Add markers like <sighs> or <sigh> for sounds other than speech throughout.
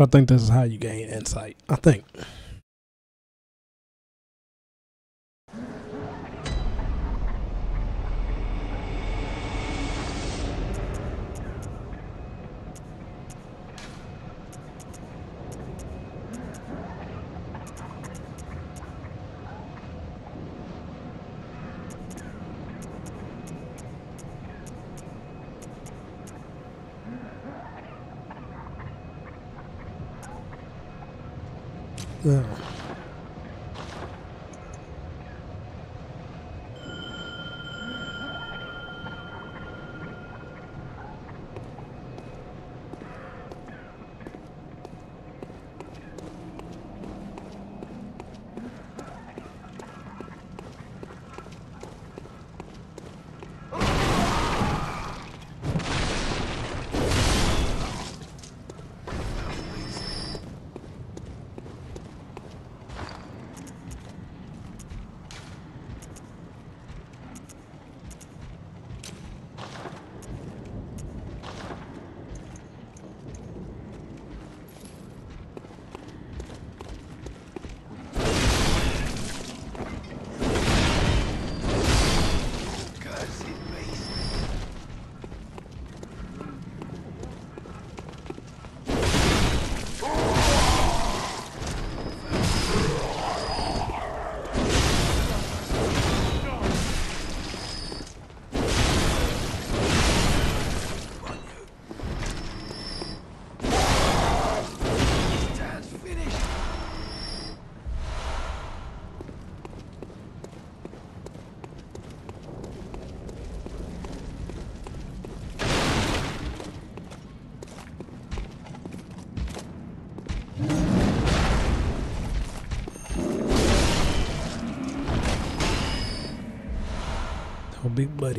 I think this is how you gain insight. I think.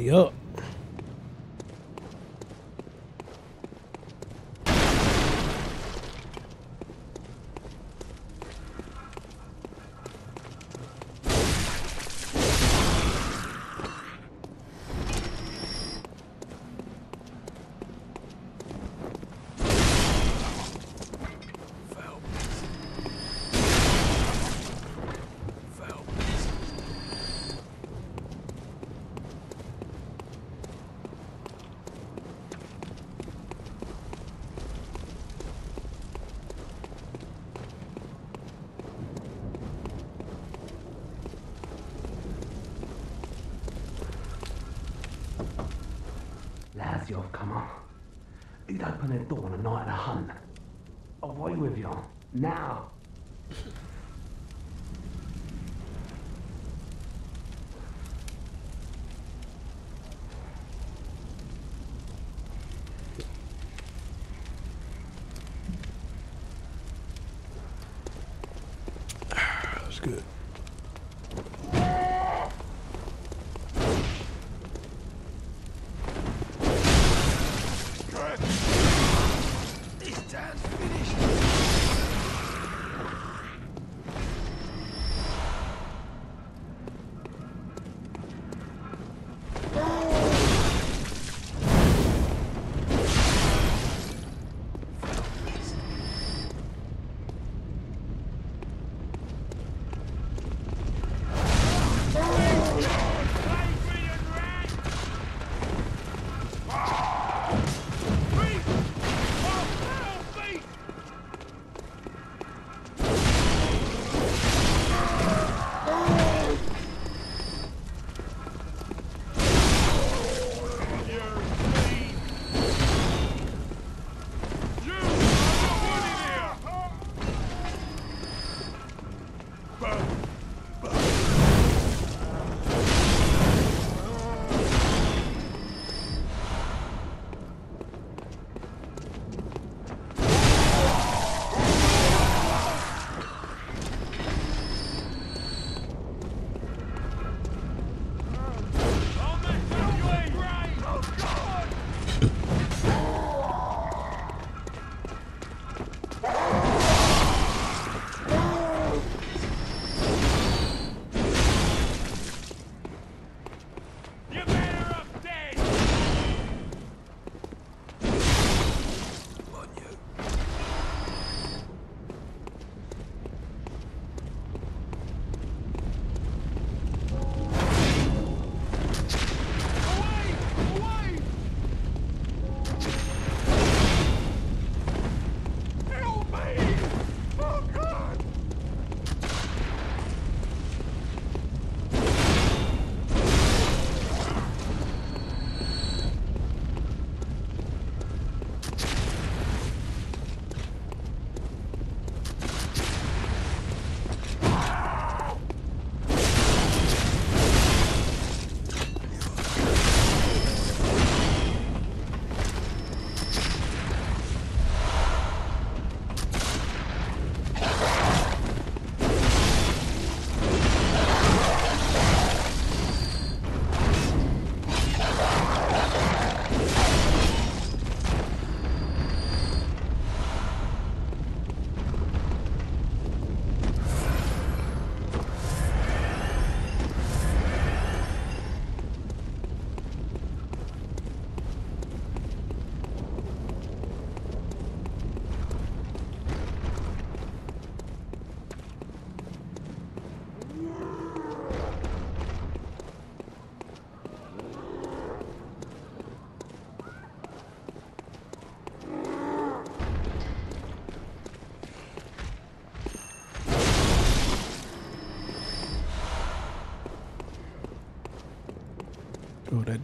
Big buddy up. Laziov, come on. Door on a night the hunt. Away with you. Now.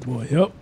boy. Yep.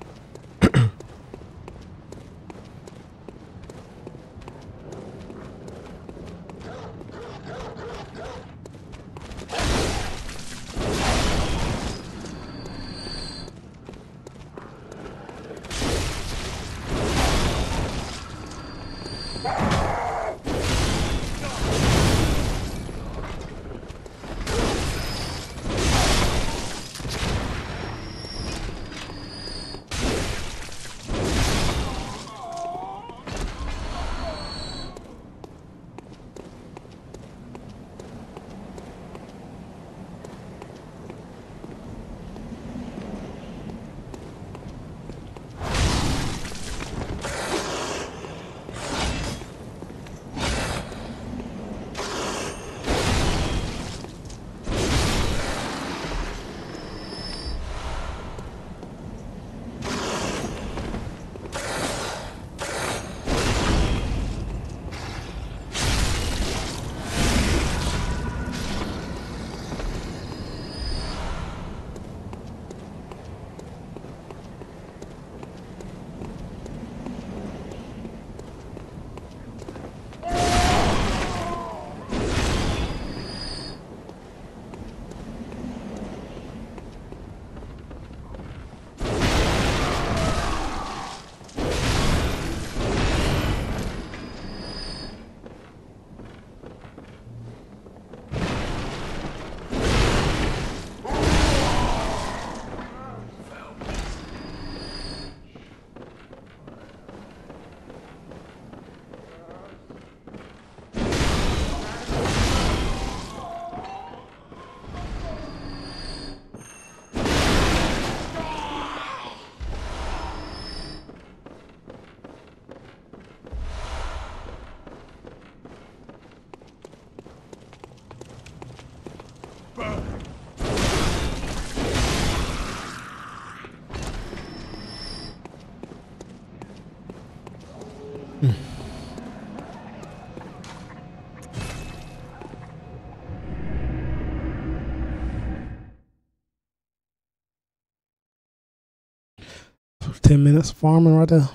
10 minutes farming right there.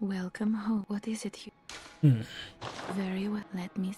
Welcome home. What is it you? Hmm. Very well. Let me.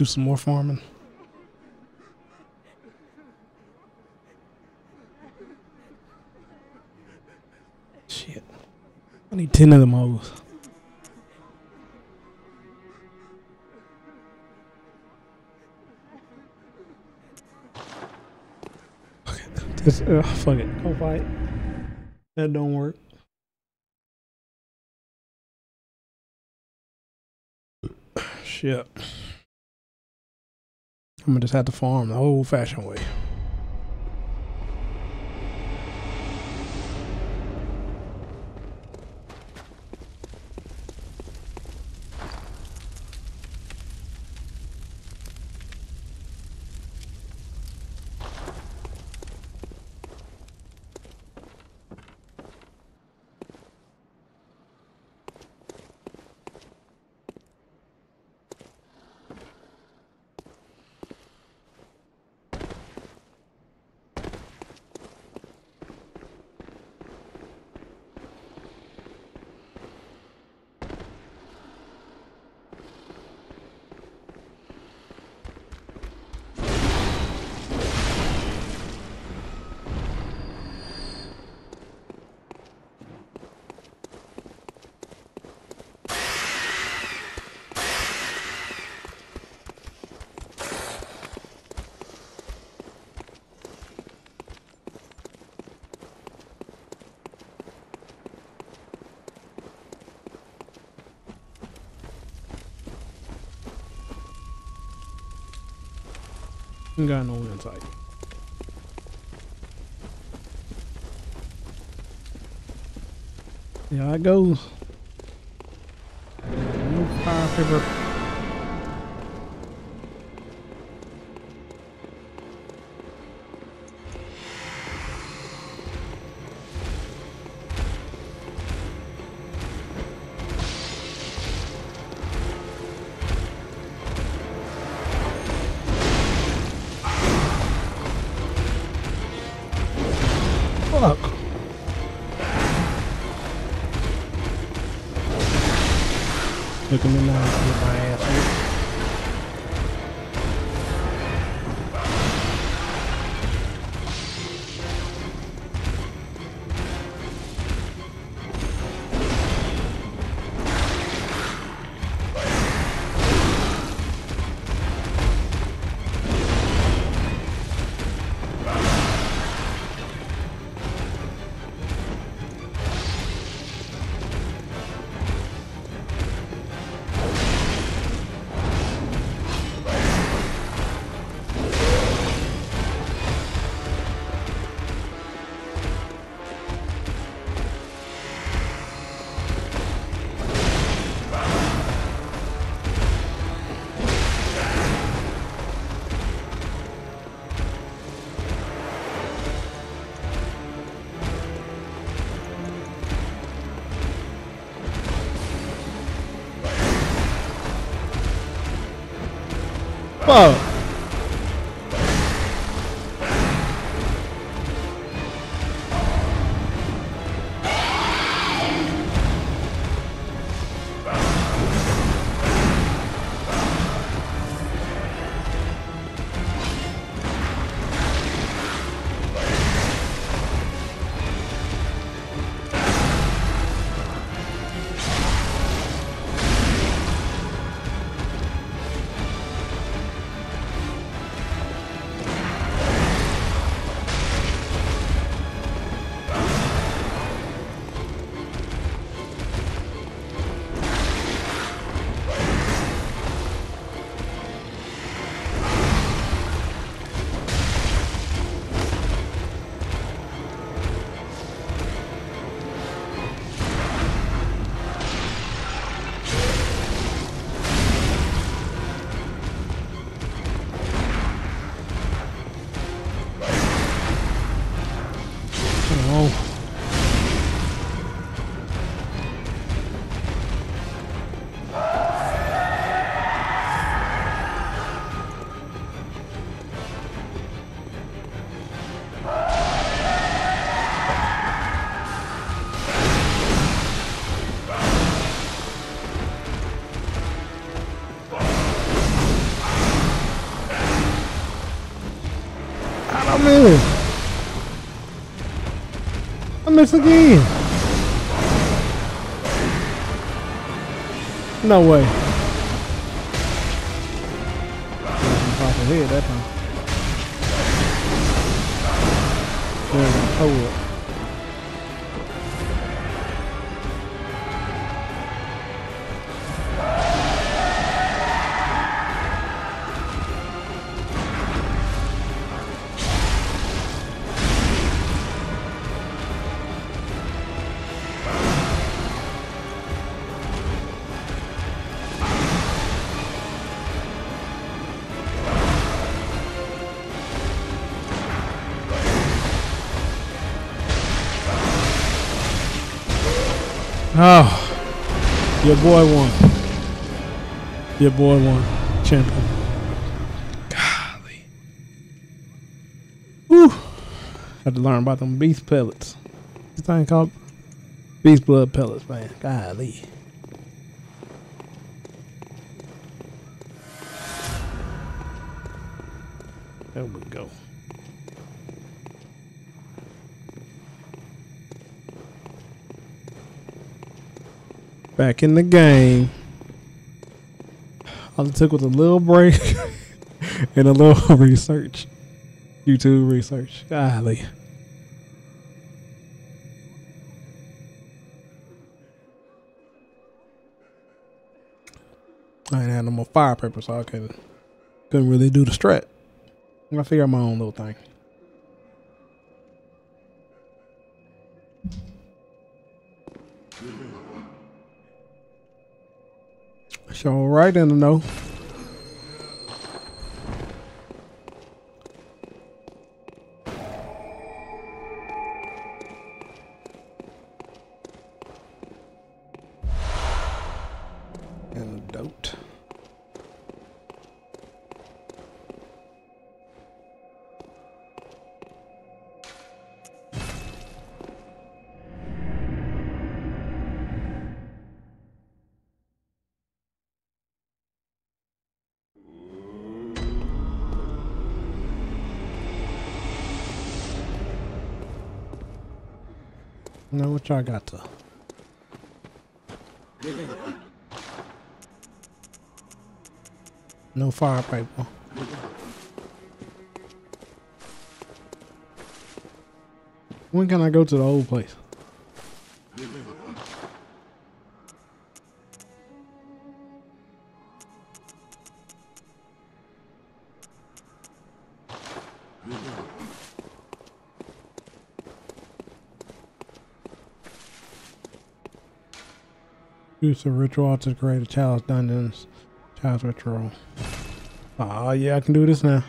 Do some more farming. Shit. I need 10 of them hoes. Okay, just, uh, fuck it. Go fight. That don't work. Shit. I'm just have to farm the old fashioned way. Ain't got no insight. Yeah, it goes. No fire paper. Fuck. I miss again. No way. Your boy won. Your boy won. Champion. Golly. Whew. Had to learn about them beast pellets. This thing called beast blood pellets, man. Golly. There we go. Back in the game. All it took was a little break <laughs> and a little <laughs> research. YouTube research. Golly. I ain't had no more fire paper, so I couldn't, couldn't really do the strat. I figure out my own little thing. Sure, right in the know. Now got to? No fire paper. When can I go to the old place? Use ritual to create a Chalice dungeons. Chalice ritual. Oh yeah, I can do this now.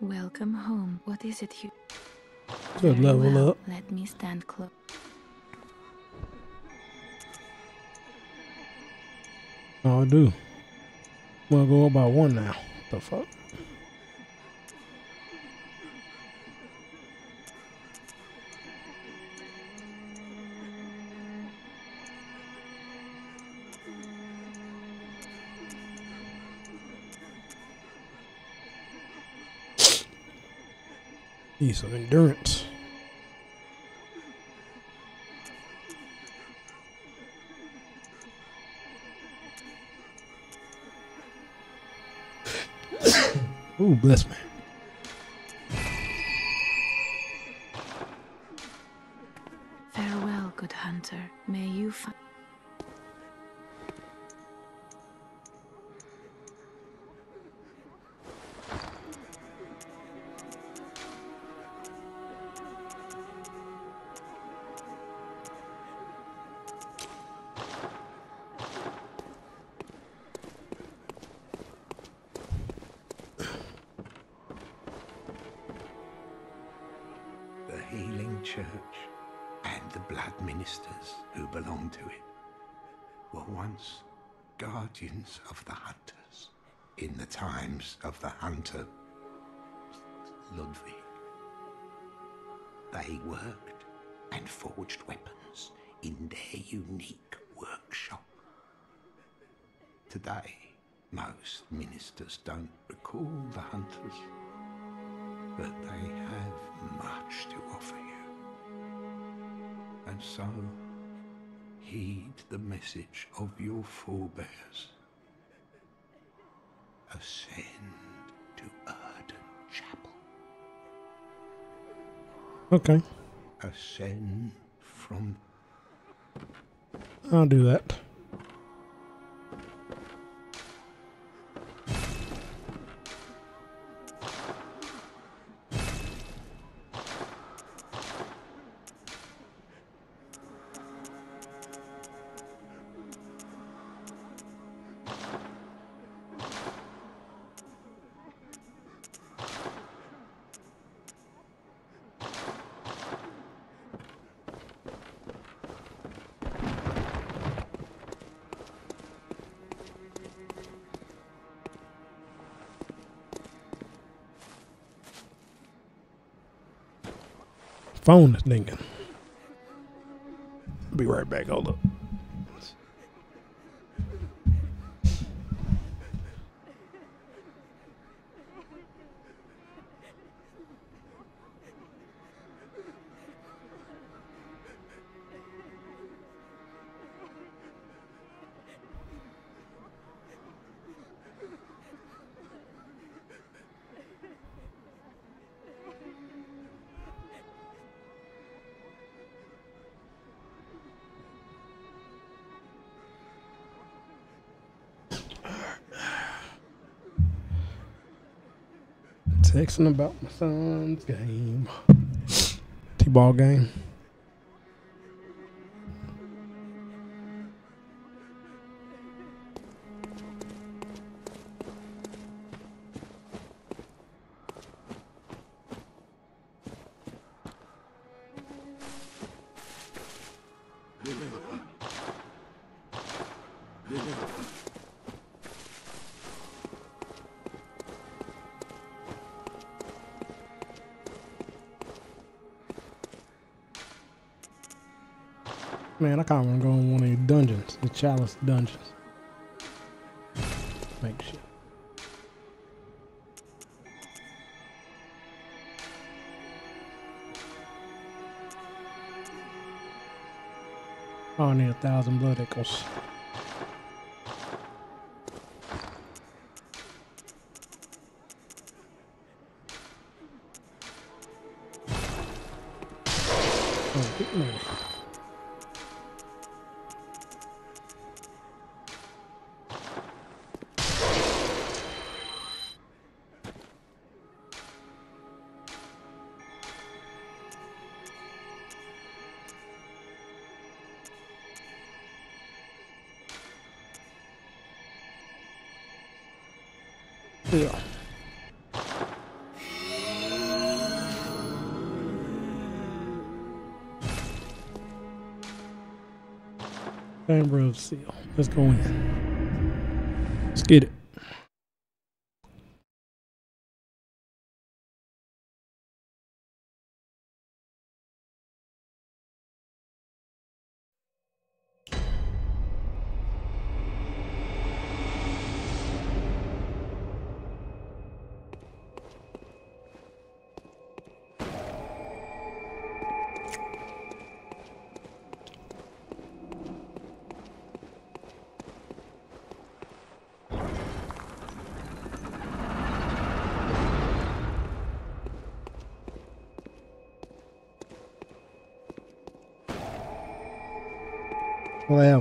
Welcome home. What is it you? Good Very level well. up. Let me stand close. Oh, I do. Wanna go up by one now? What The fuck? Need some endurance. <coughs> Ooh, bless me. Okay, Ascend from I'll do that. Phone is. Be right back. Hold up. Texting about my son's game. T-ball game. Chalice dungeons. Make shit. Oh, I need a thousand blood echoes. Ambrose seal. Let's go in. Let's get it.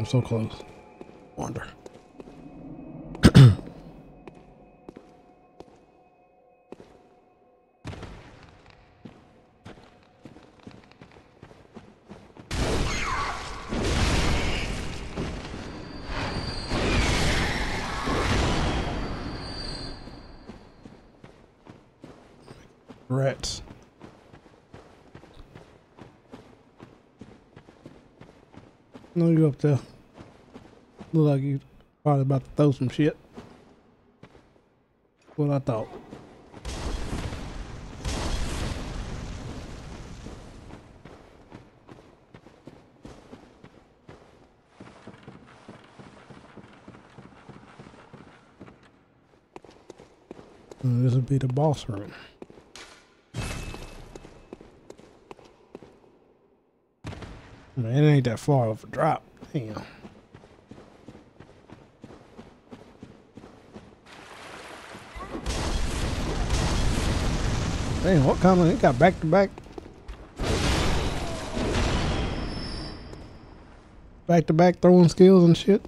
So close. Wonder. Rats. No, you up there. Look like you probably about to throw some shit. What I thought. Uh, This would be the boss room. Man, it ain't that far of a drop. Damn. Damn, what kind of it got back to back? Back to back throwing skills and shit.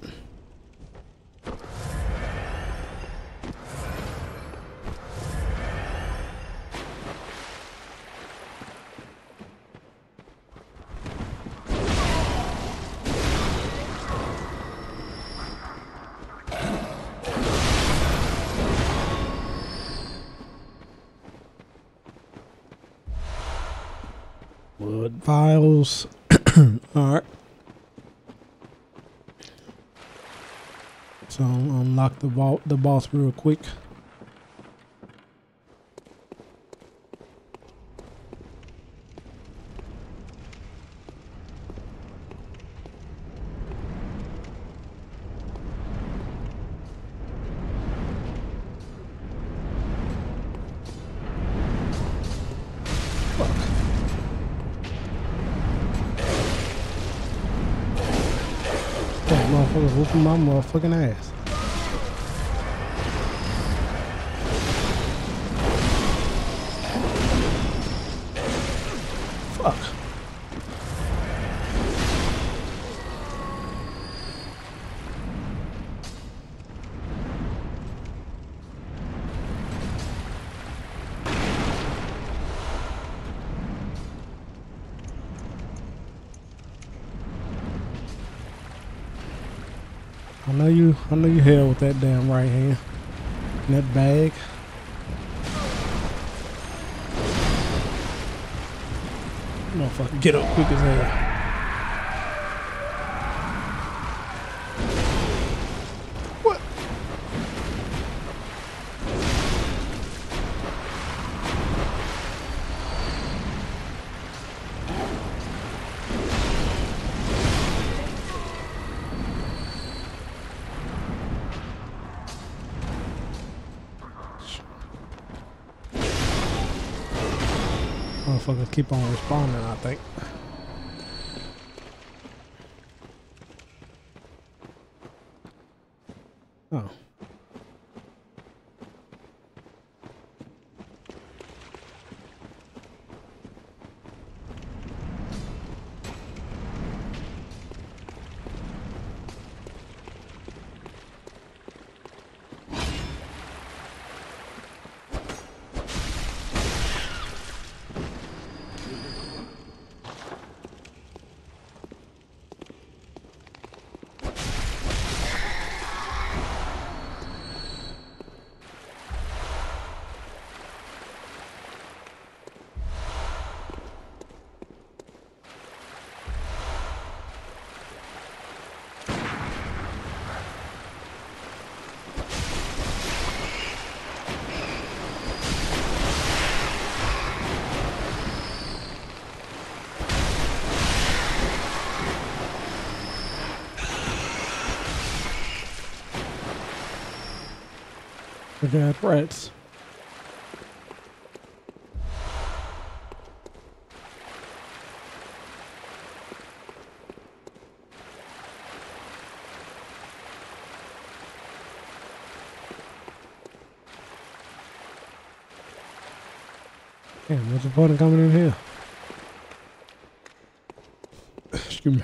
The vault the boss real quick. My motherfucking ass. That damn right hand. In that bag. Motherfucker, get up quick as hell. Keep on responding, I think. Got rats. Damn, what's the point of coming in here? Excuse me.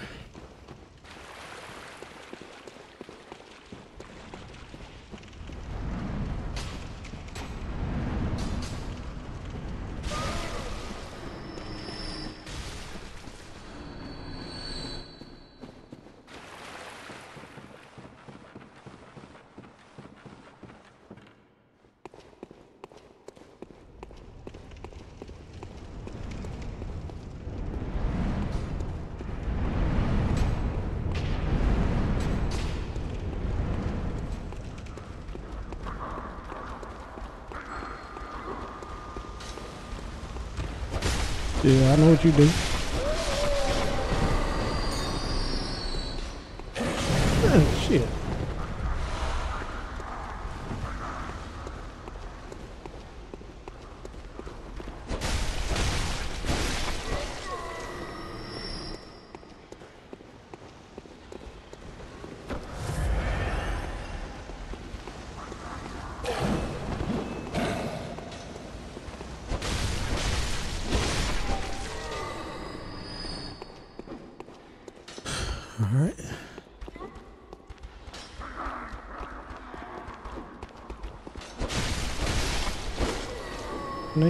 Yeah, I know what you do. Oh, shit. All right.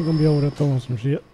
I ain't gonna be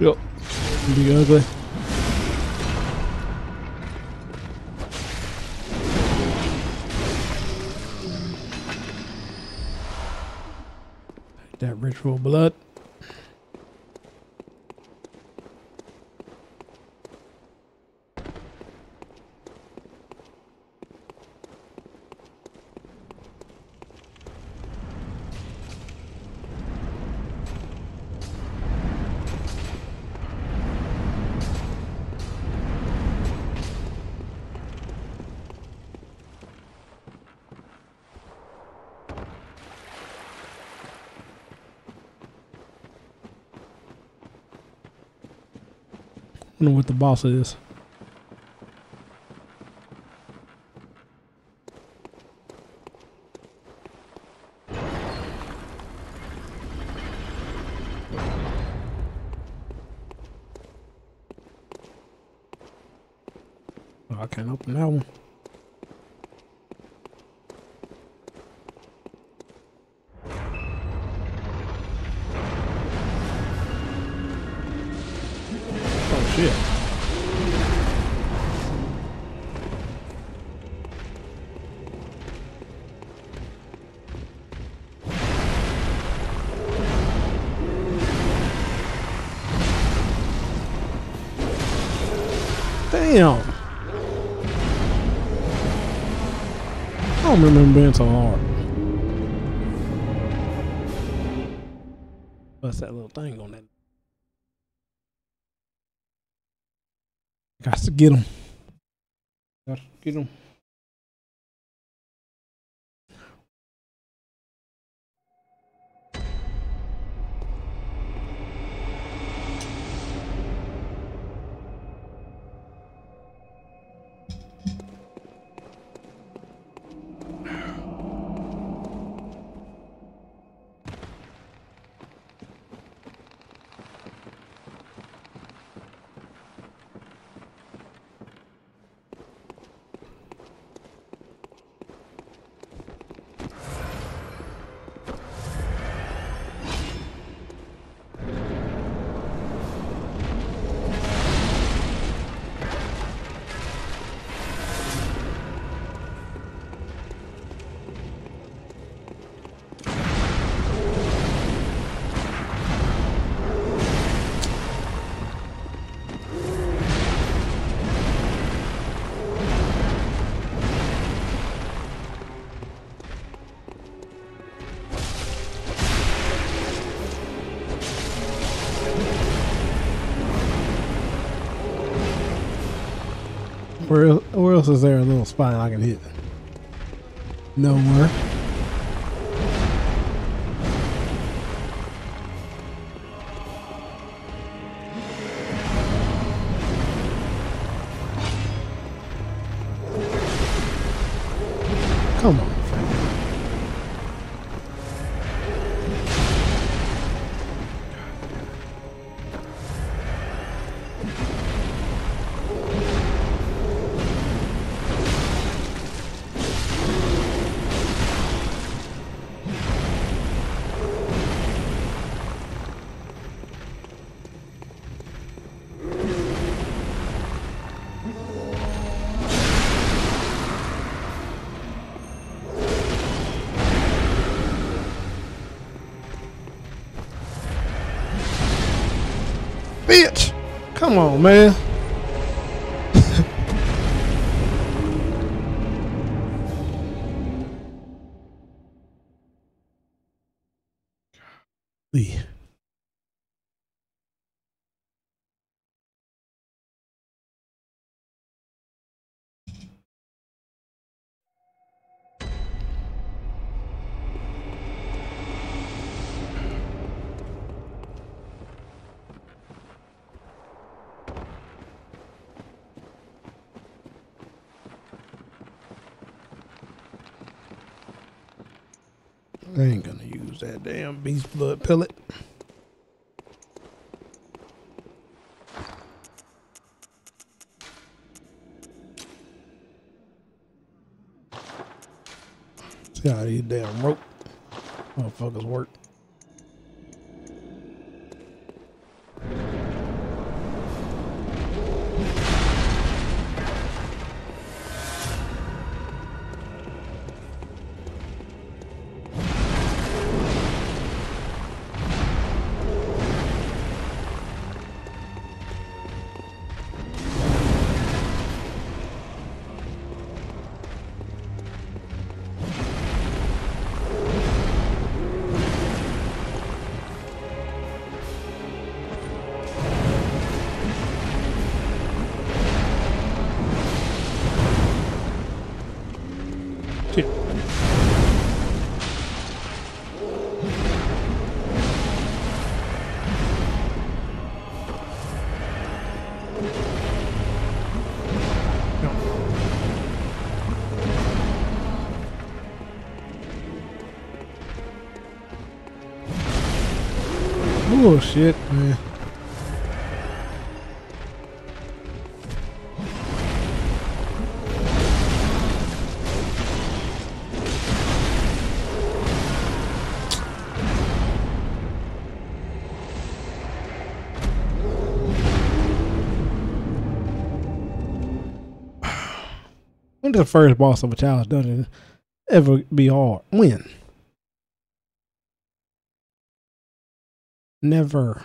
Yep. Be ugly. That ritual blood. What the boss is. Being hard. What's that little thing on that? Got to get him. Spot I can hit? No Come blood pellet. See how these damn rope motherfuckers work. Bullshit, man. <sighs> When the first boss of a Chalice dungeon ever be hard? When? Never.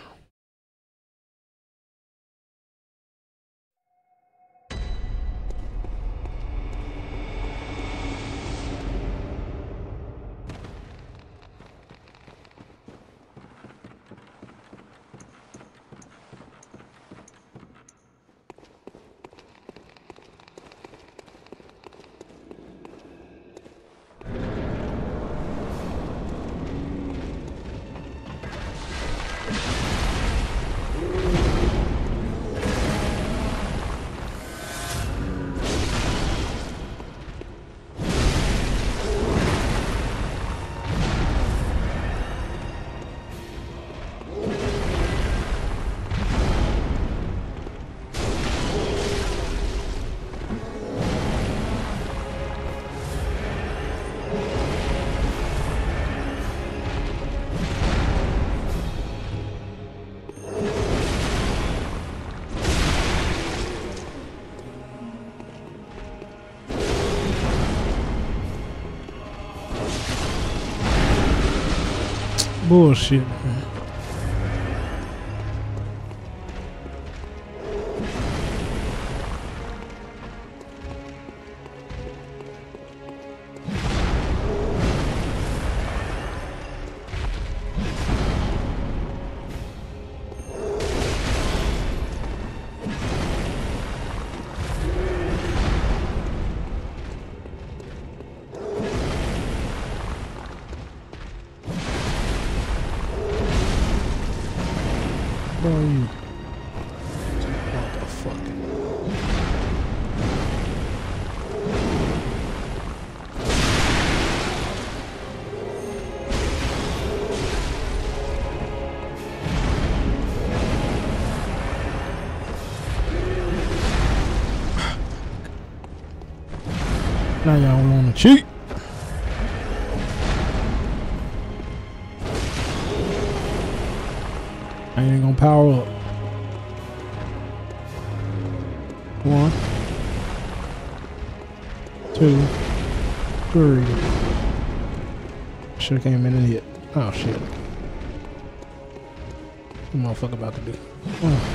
Oxi. Should have came in and hit. Oh shit. What the motherfucker about to do? One,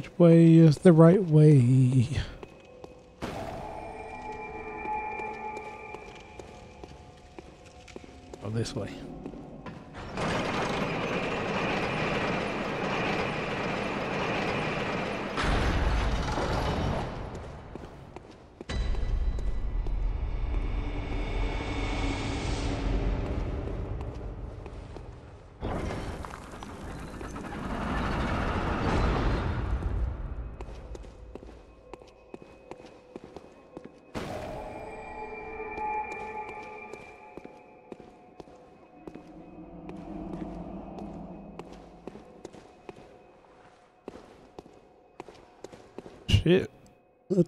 Which way is the right way? Oh, this way. Shit.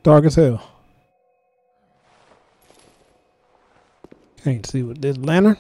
Dark as hell. Can't see with this lantern.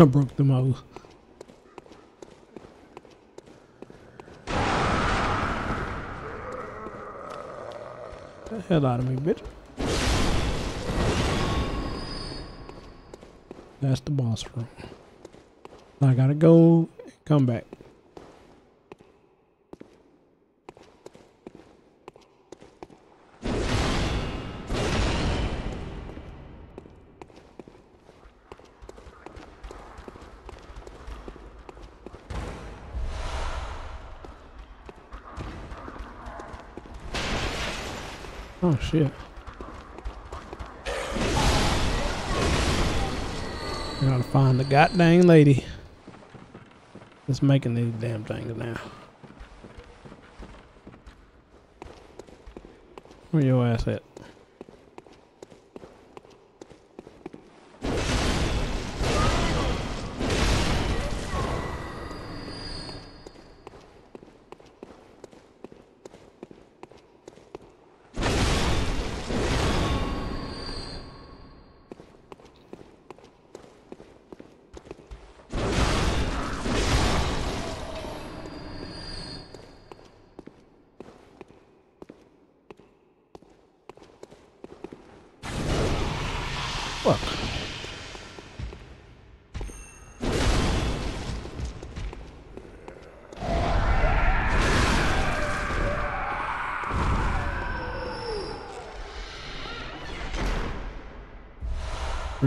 I broke the mouse. The hell out of me, bitch. That's the boss room. I gotta go and come back. Shit. I gotta find the goddamn lady that's making these damn things now. Where your ass at?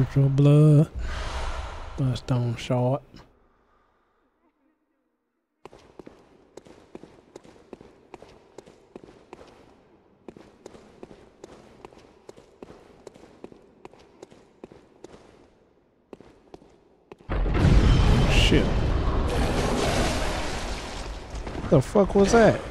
Fruit blood. Bust on short. Shit. The fuck was that?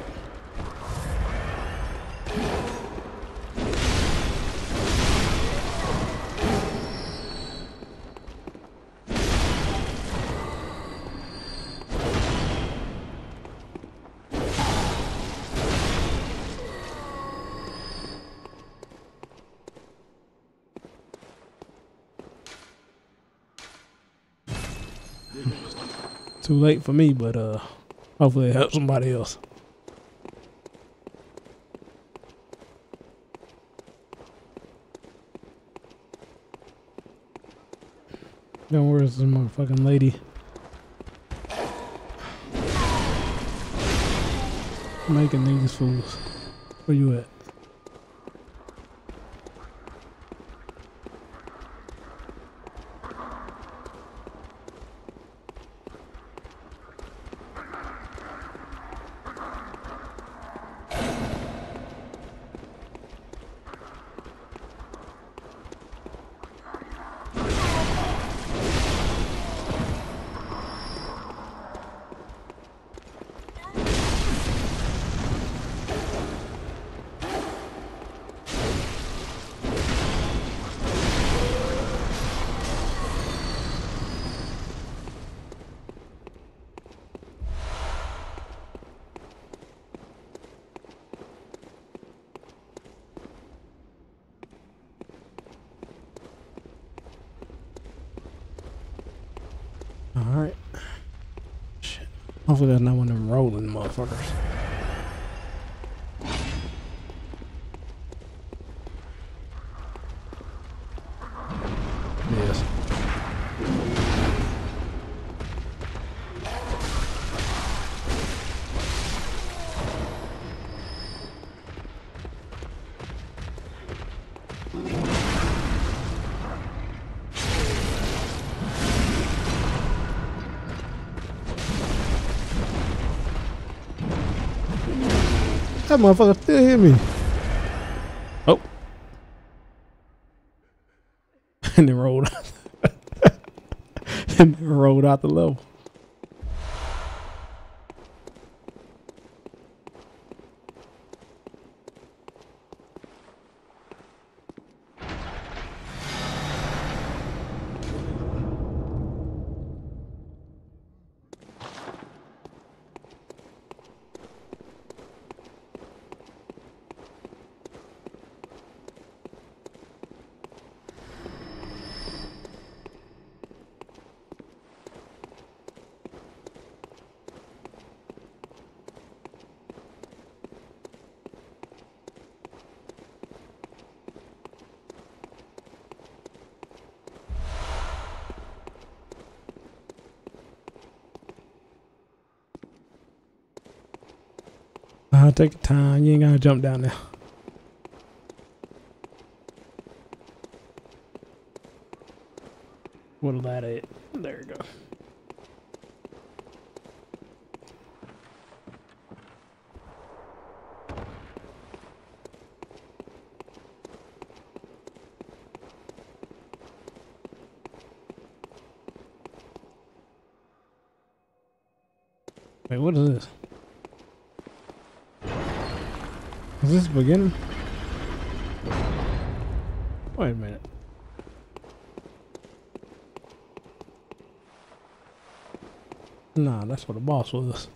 Too late for me, but uh, hopefully it helps somebody else. Don't worry, this motherfucking lady? Making these fools. Where you at? Alright. Shit. Hopefully there's not one of them rolling motherfuckers. That motherfucker still hit me. Oh. <laughs> and then rolled out. <laughs> and then rolled out the level. Take your time. You ain't gotta jump down there. What'll that at? There you go. Wait, what is this? The beginning? Wait a minute. Nah, that's what the boss was.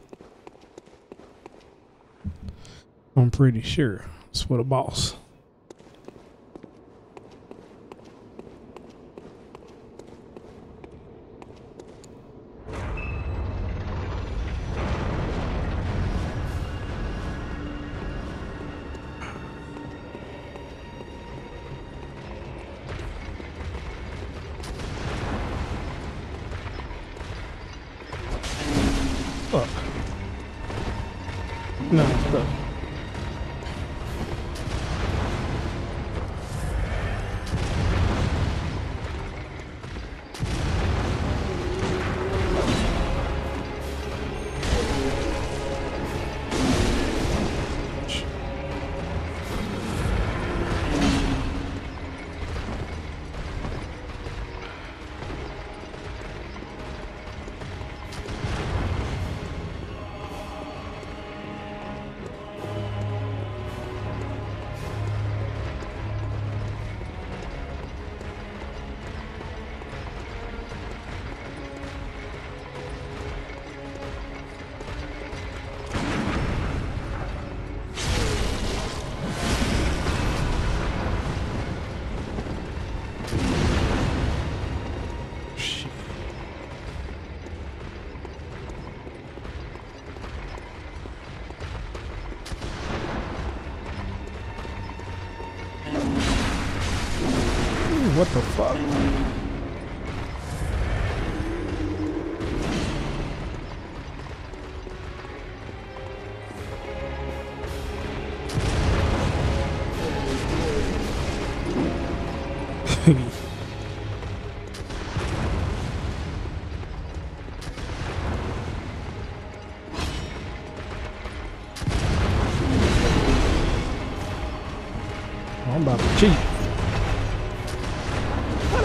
I'm pretty sure it's what a boss.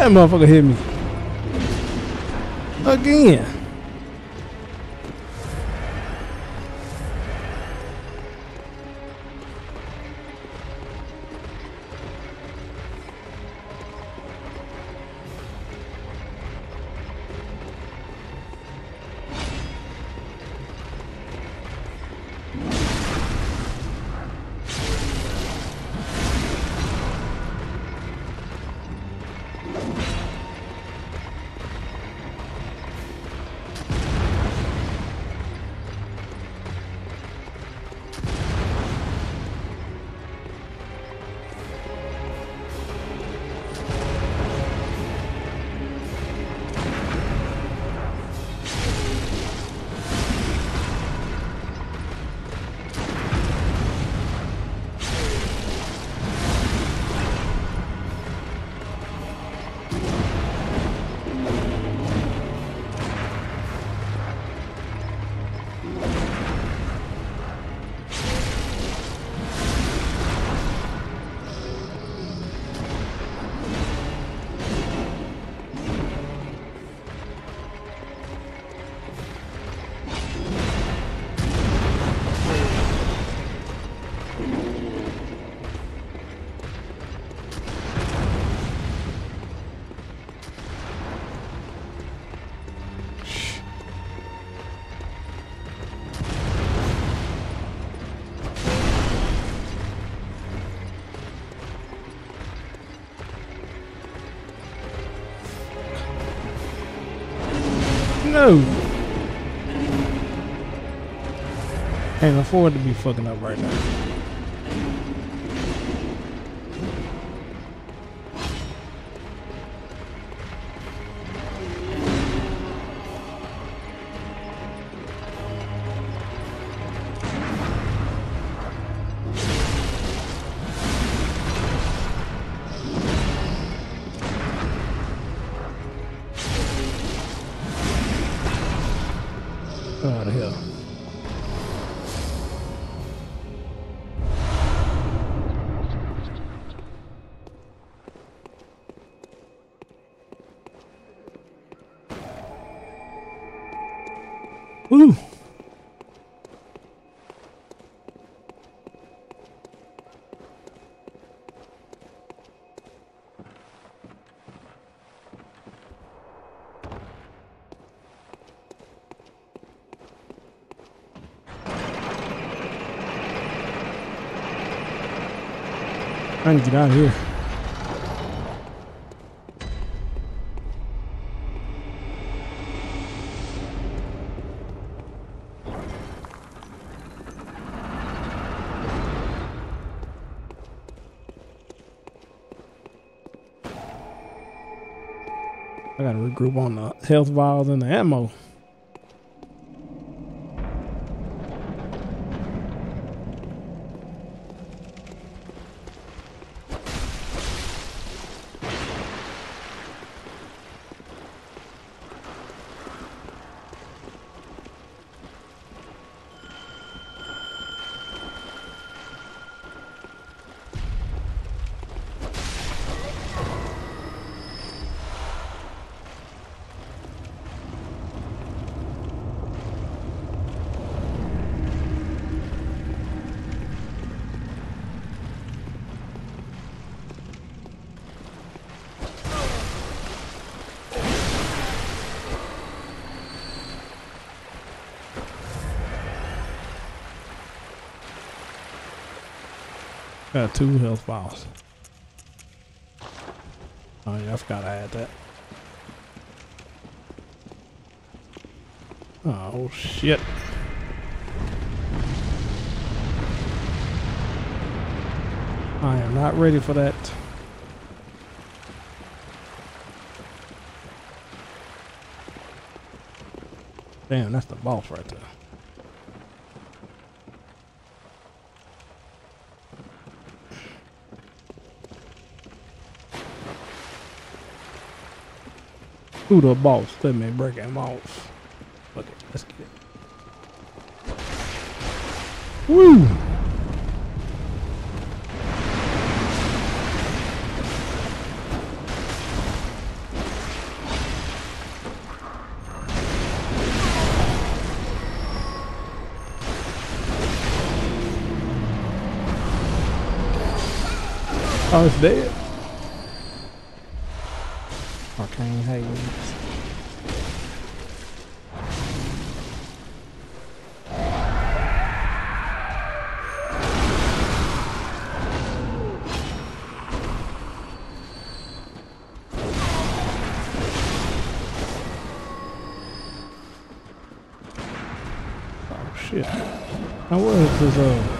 That motherfucker hit me? Again. Can't afford to be fucking up right now. Trying to get out of here. I gotta regroup on the health vials and the ammo. got two health vials. Oh yeah, I forgot I had that. Oh shit. I am not ready for that. Damn, that's the boss right there. Who the boss? Let me break him off. Okay, let's get it. Woo! Oh, it's dead. Shit. Now what is this uh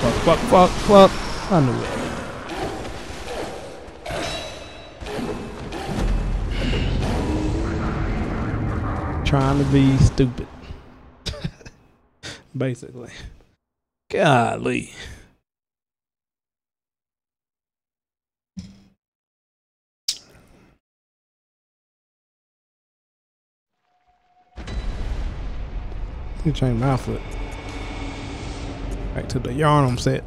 Fuck, fuck, fuck, fuck. I knew it. Trying to be stupid. <laughs> Basically. Golly. You change my outfit. Back to the yarn I'm set.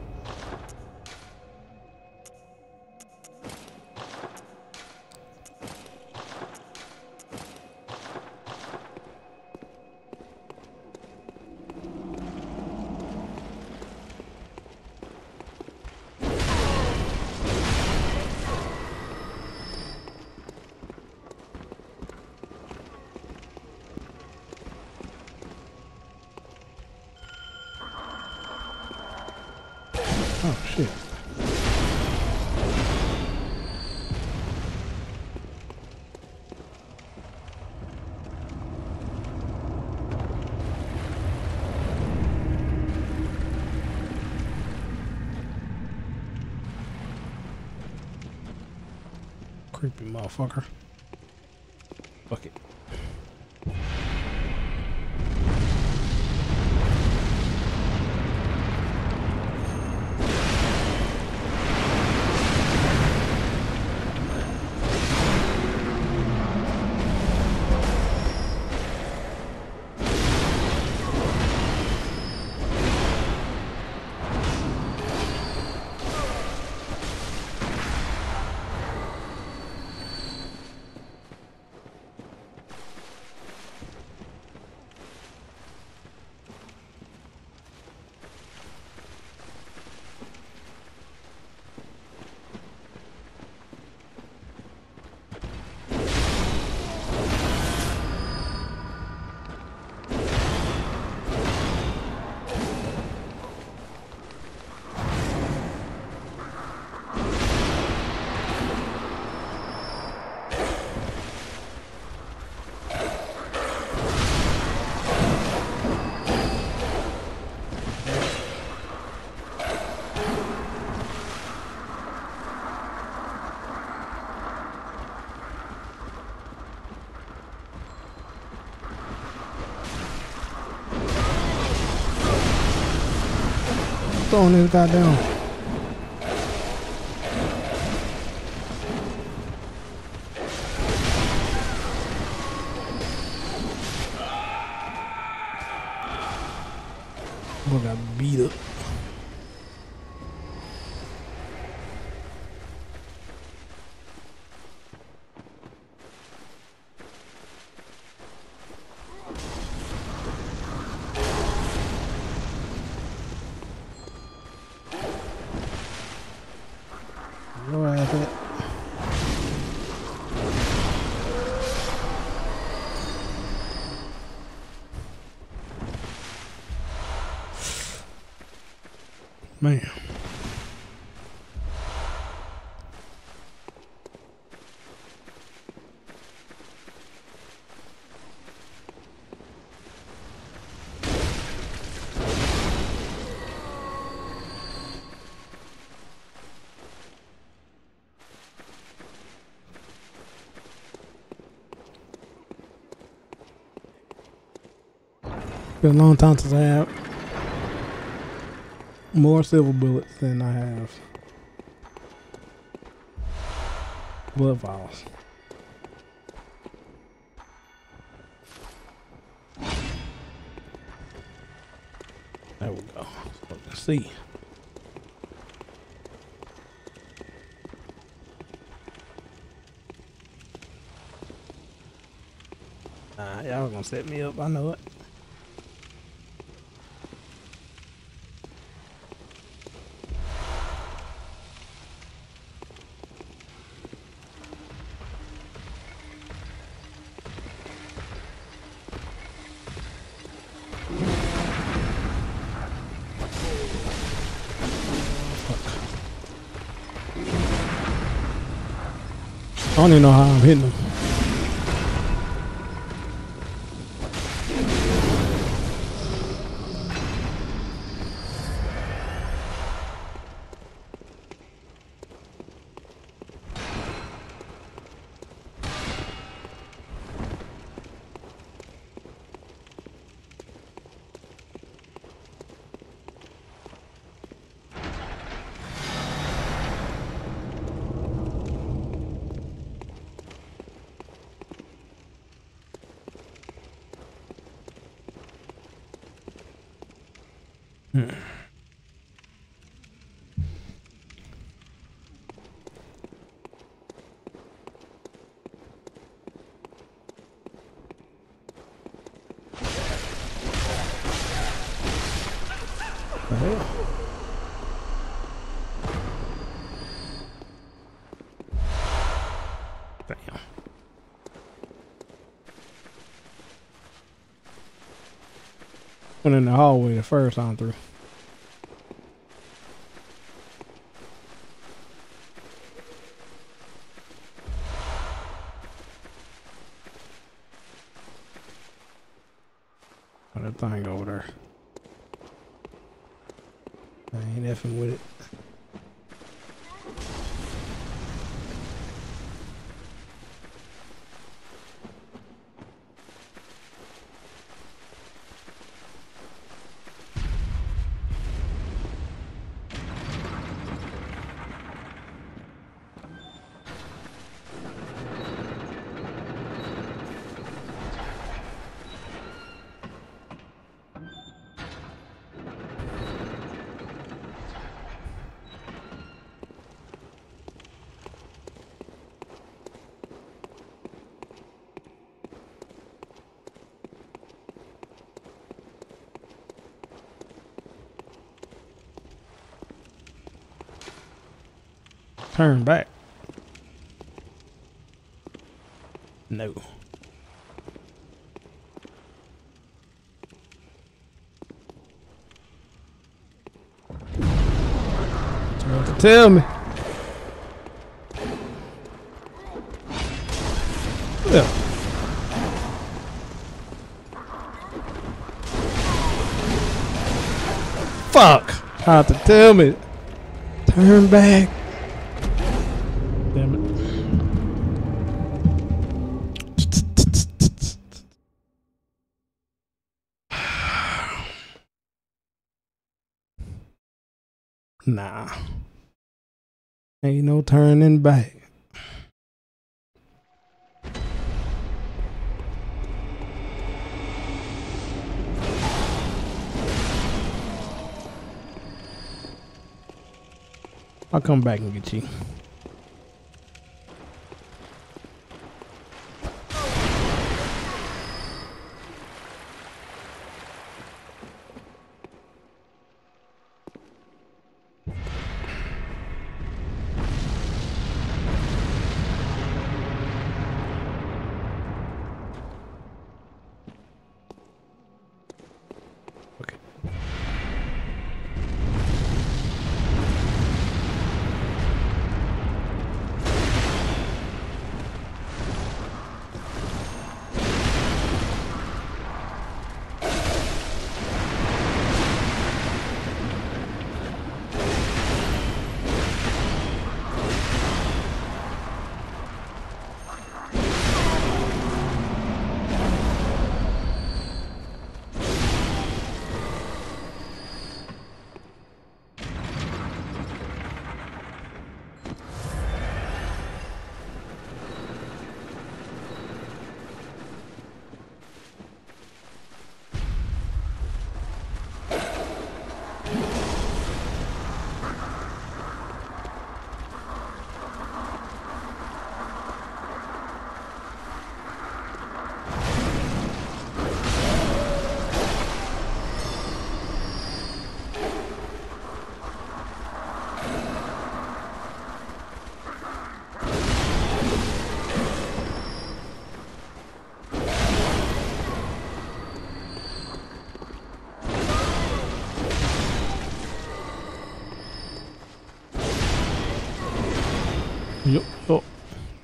Motherfucker. Throwing this been a long time since I have more silver bullets than I have blood vials. There we go. Let's see. Nah, y'all gonna set me up. I know it. I don't even know how I'm hitting them. The hell? Damn. In the hallway the first time through. Oh, that thing over there. I ain't effing with it. Turn back. No. Tell me. Yeah. Fuck. Have to tell me. Turn back. Come back and get you.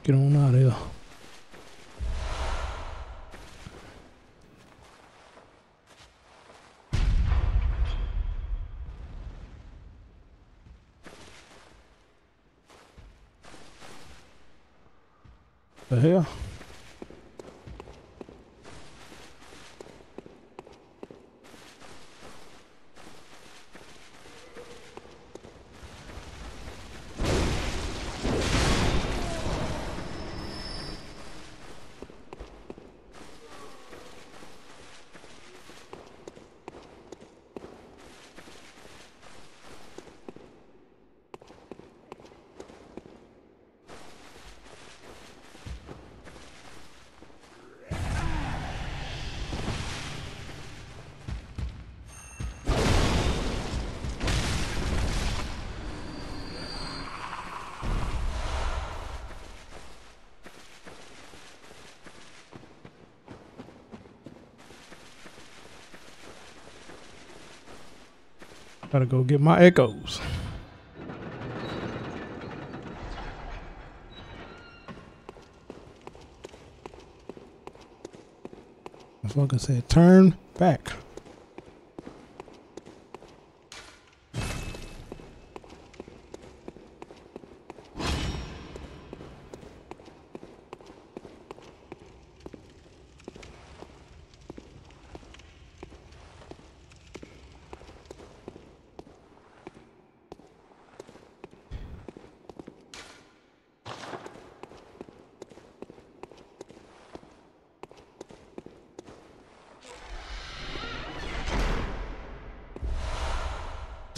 Get on out of Gotta go get my echoes. Motherfucker said, turn back.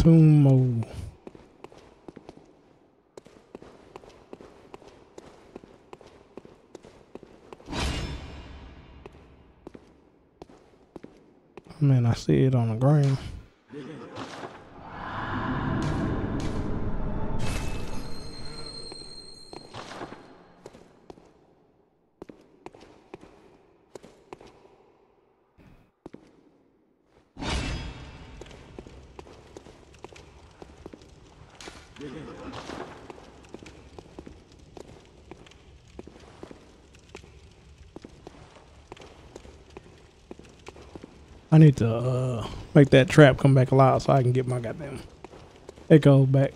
Tumo. Man, I see it on the ground. I need to uh, make that trap come back alive so I can get my goddamn echo back.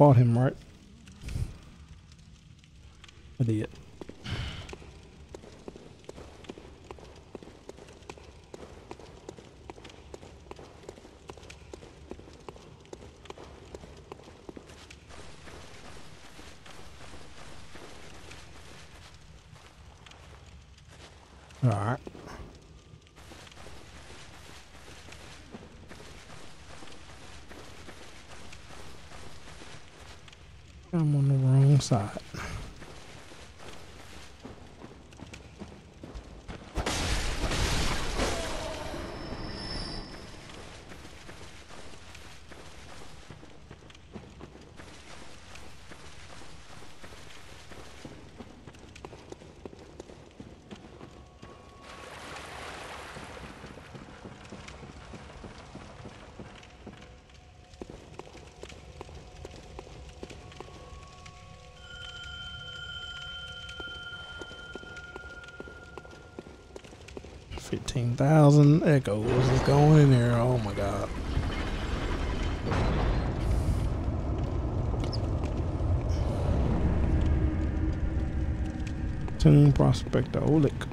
Fought him, right? I did. All right. I'm on the wrong side. 15,000 echoes is going in there. Oh my god. Tomb Prospector Olek.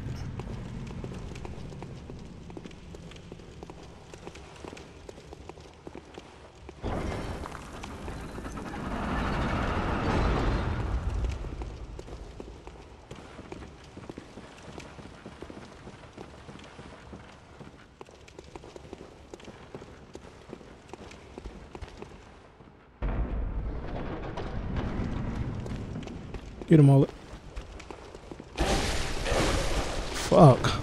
Get him, Olek. Fuck.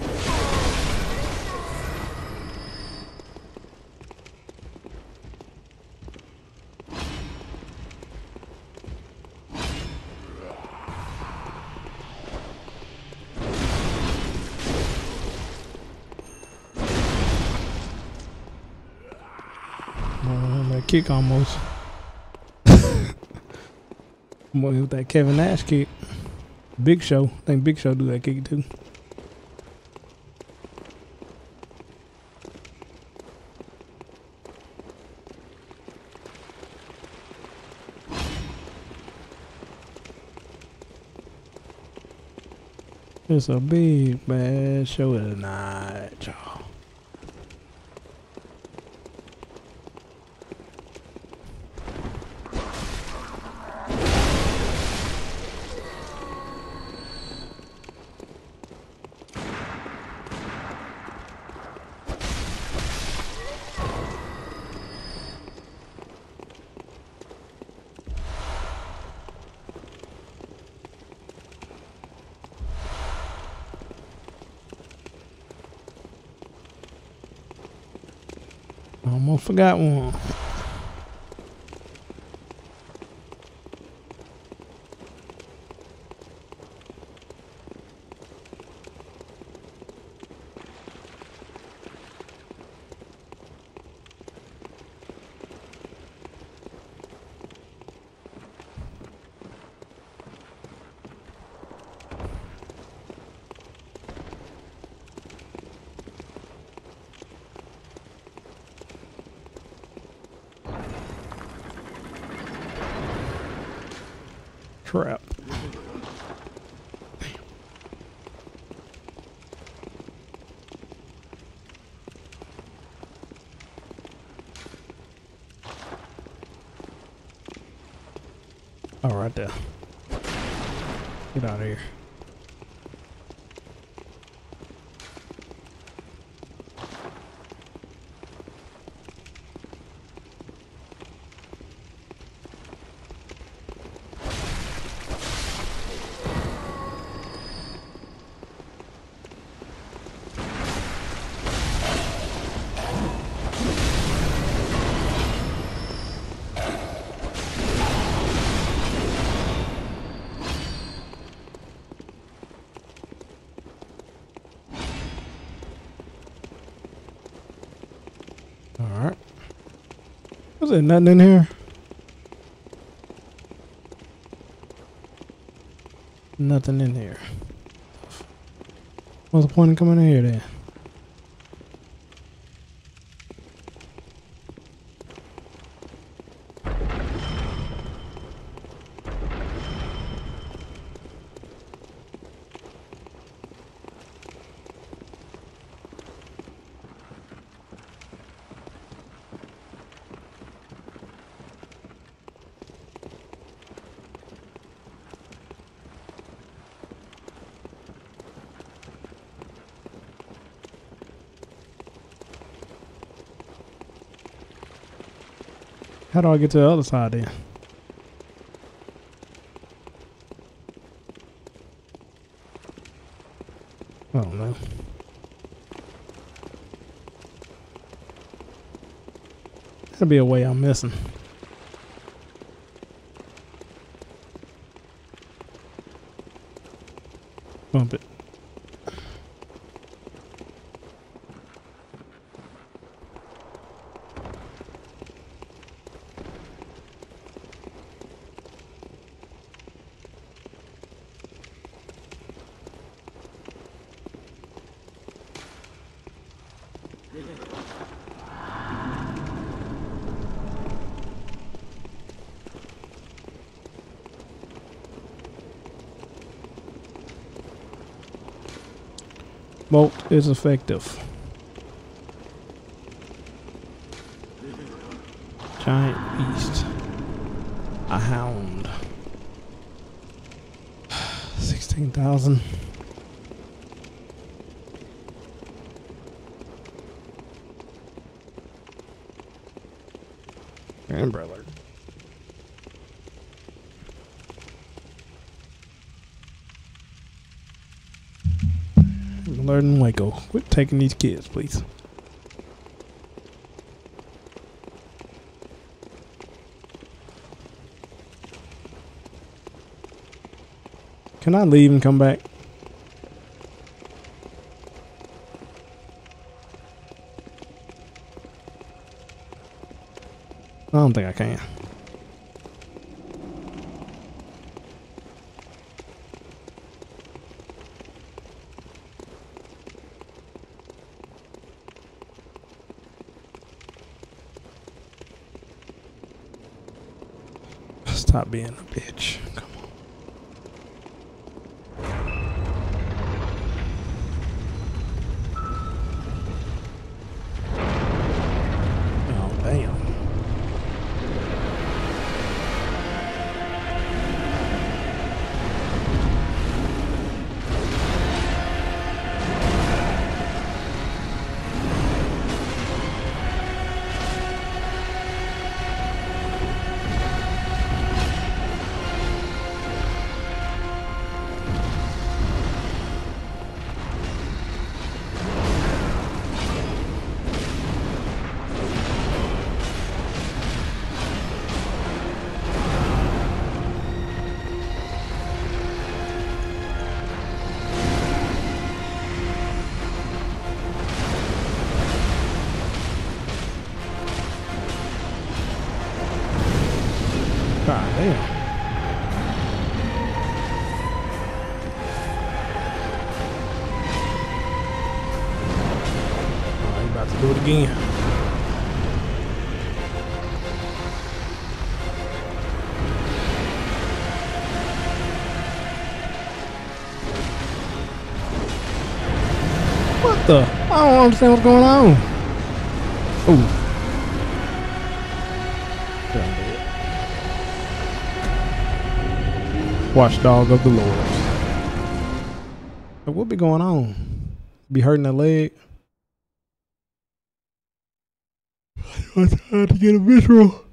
Uh, that kick almost. Boy, with that Kevin Nash kick. Big Show. I think Big Show do that kick too. It's a big bad show tonight, y'all. Almost forgot one. Crap. Oh, right there. Get out of here. Was there nothing in here? Nothing in here. What's the point of coming in here then? How do I get to the other side then? Don't know. There'll be a way I'm missing. Bump it. Bolt is effective. Giant beast. A hound. <sighs> 16,000. Umbrella. Learn Waco. Quit taking these kids, please. Can I leave and come back? I don't think I can. Being a bitch. Understand what's going on. Ooh. Watchdog of the Lord. What be going on? Be hurting that leg? <laughs> I tried to get a visual.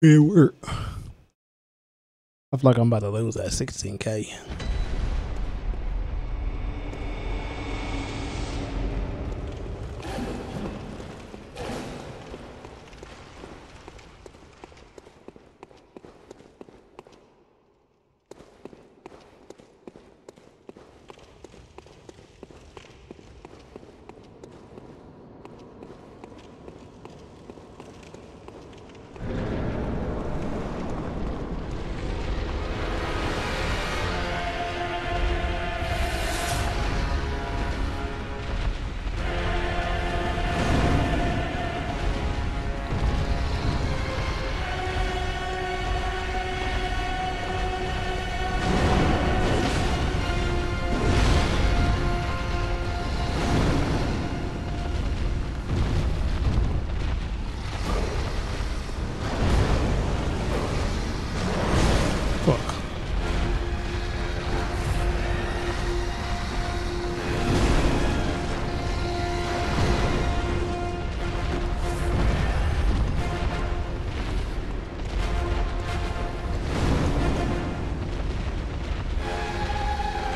It worked. I feel like I'm about to lose that 16k.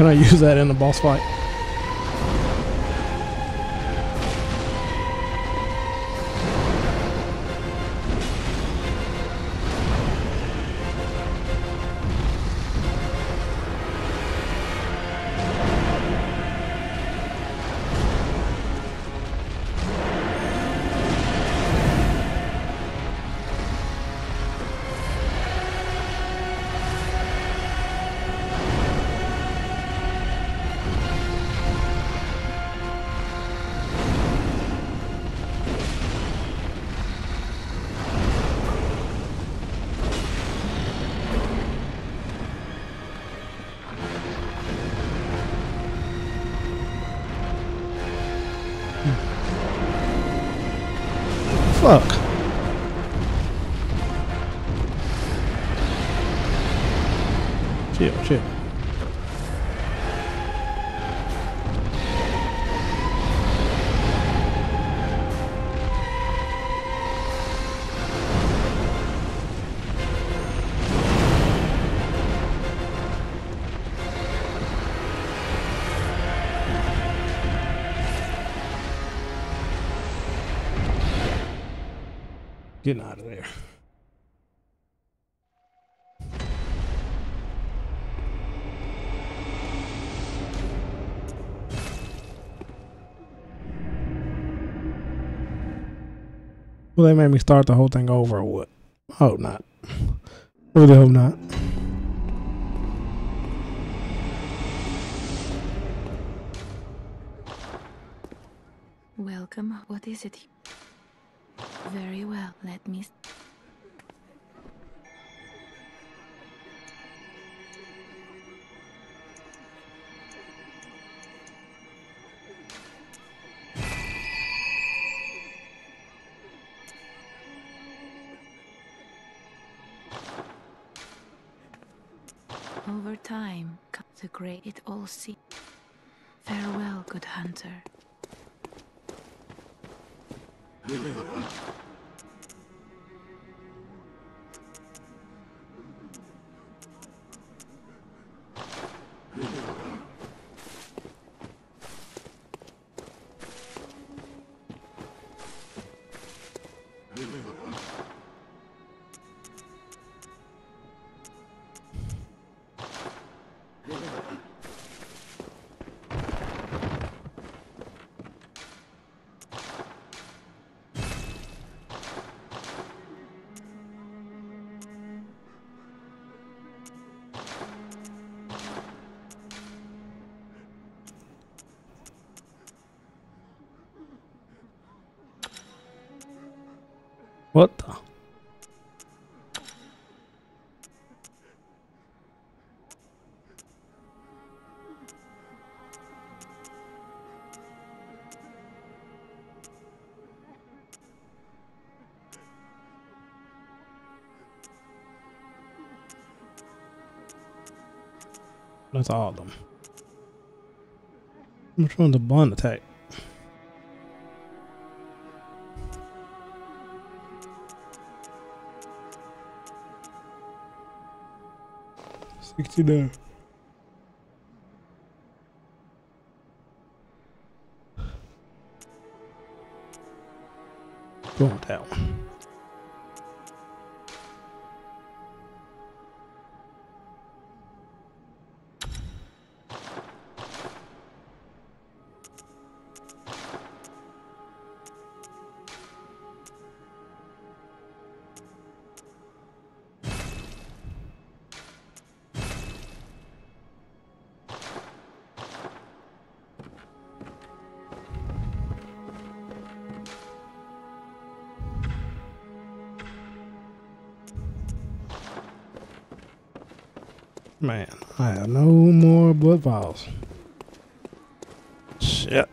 Can I use that in the boss fight? Getting out of there. Will they make me start the whole thing over or what? Hope not. Really hope not. Let me. Over time, the great it all see. Farewell, good hunter. What the? That's all of them. Which one's a bond attack? Sixty-nine. Vials. Shit.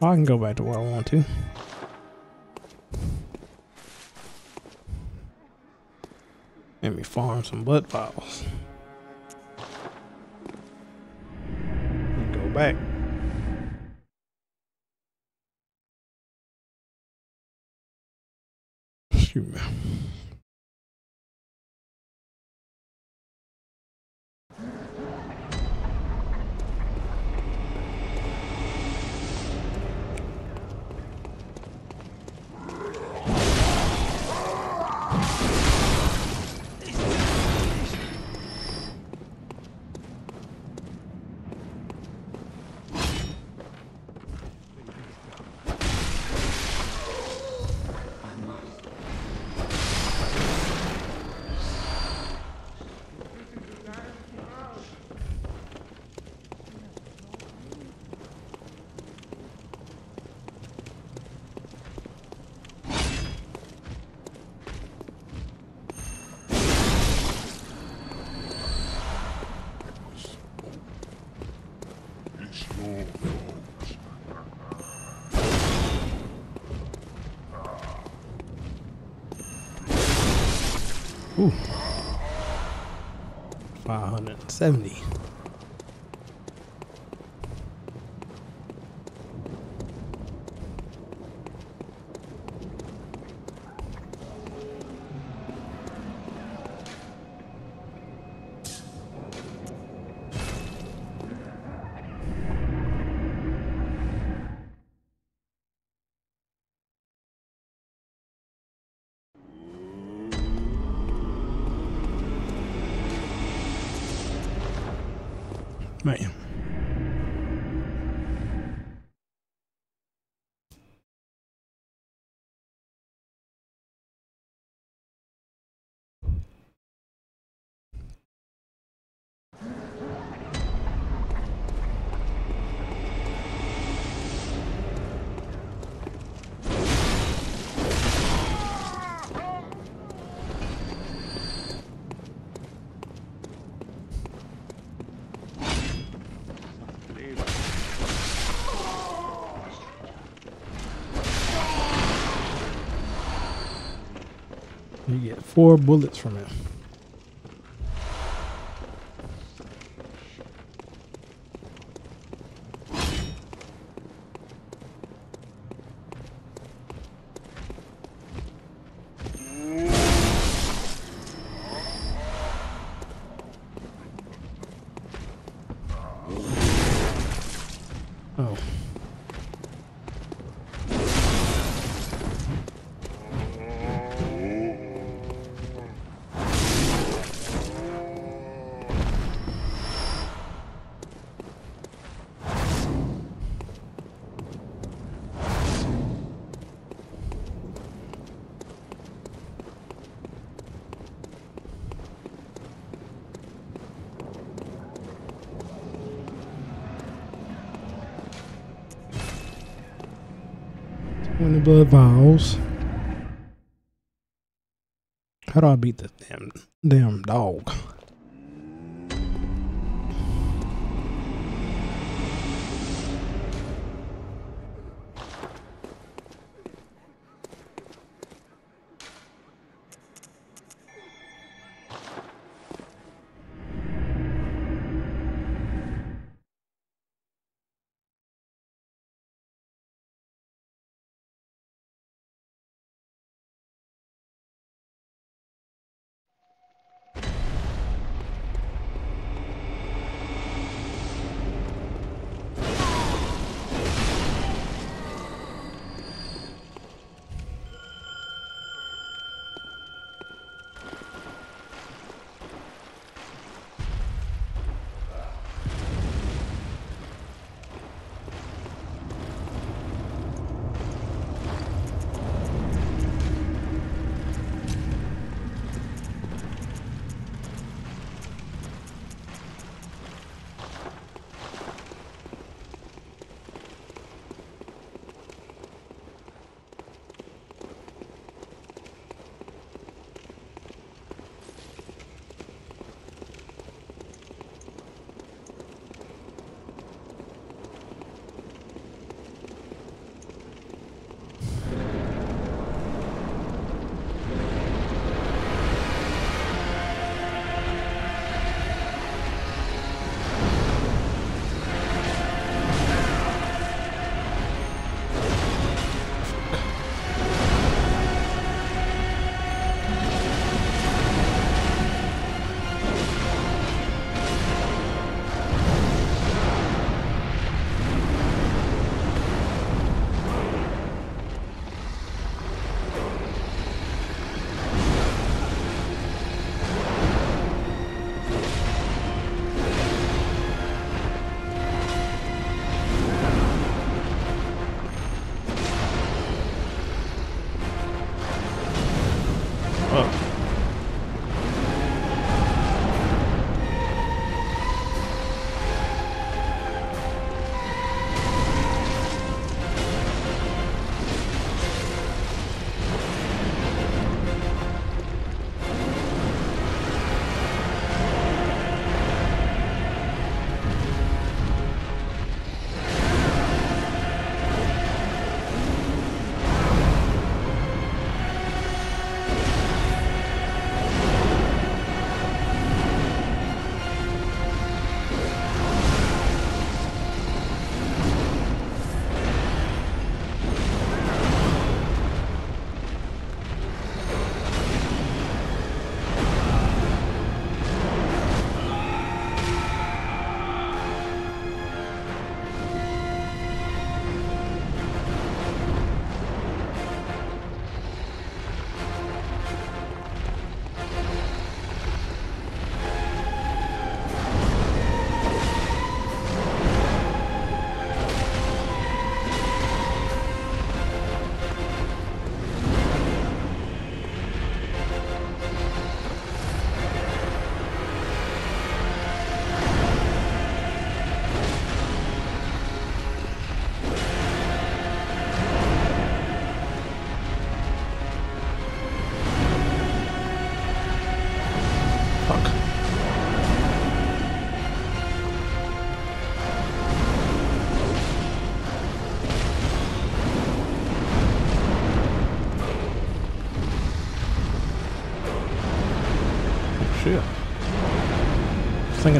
I can go back to where I want to. Let me farm some blood vials. And go back. 20. 570. Get four bullets from it. Blood vials. How do I beat this damn damn dog?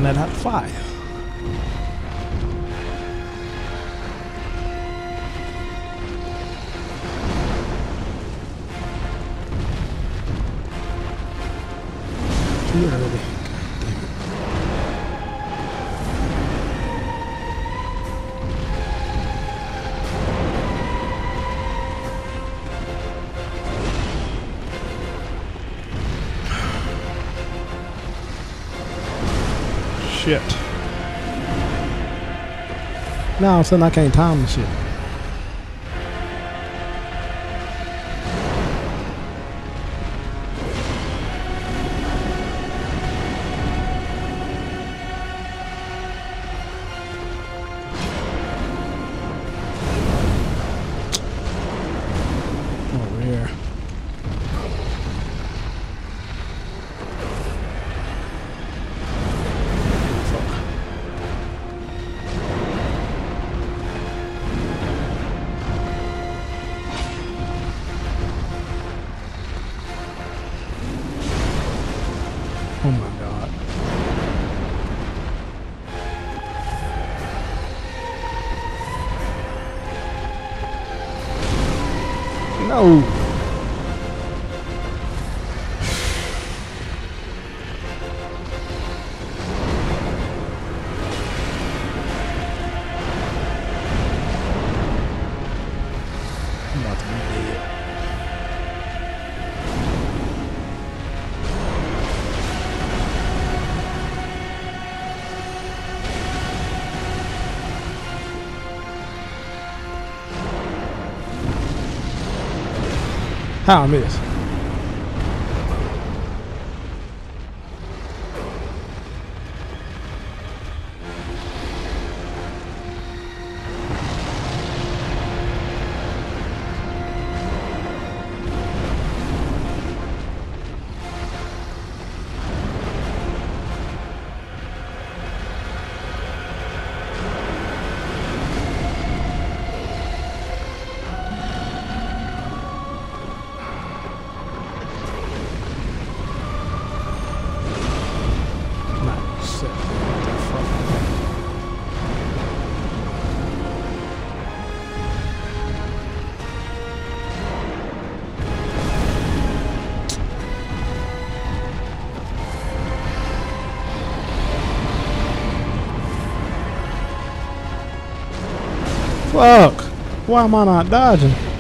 Taking that hot Now of a sudden I can't time the shit. How I Fuck! Why am I not dodging?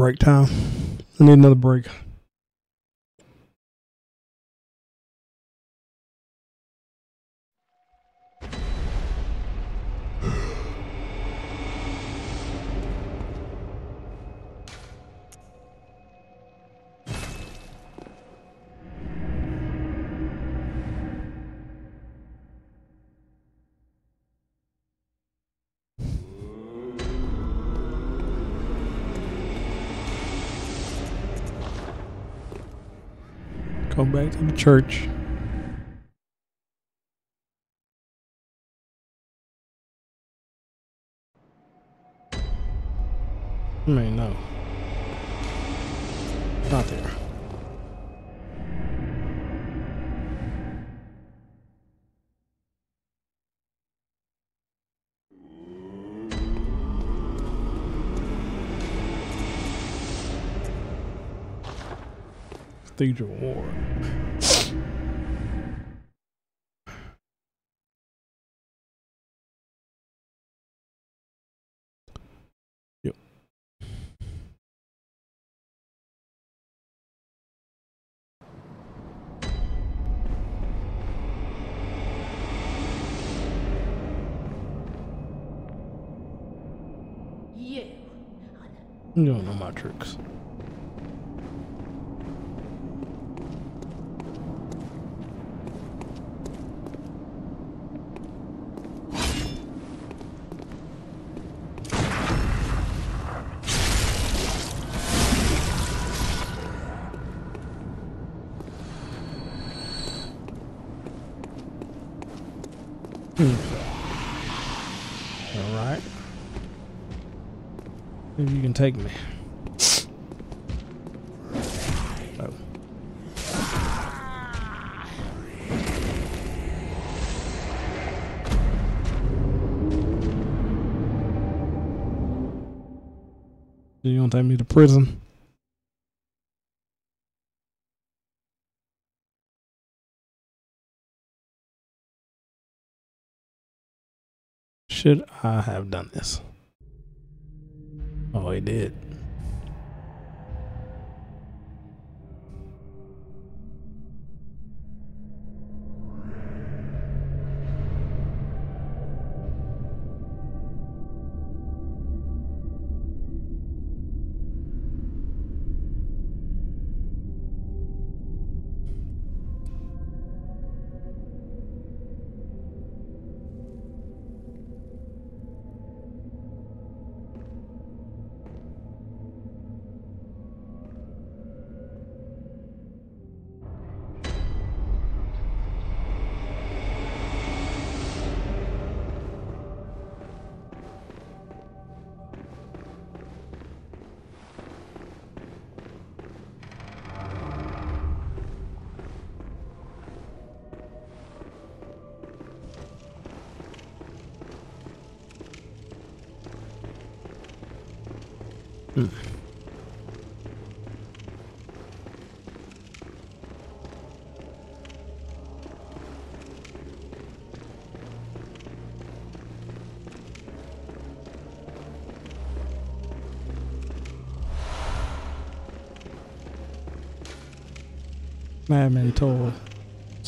Break time. I need another break. Church. I mean, no. Not there. Cathedral Ward. You don't know my tricks. All right. Maybe you can take me. Oh. You gonna take me to prison? Should I have done this? Oh, he did.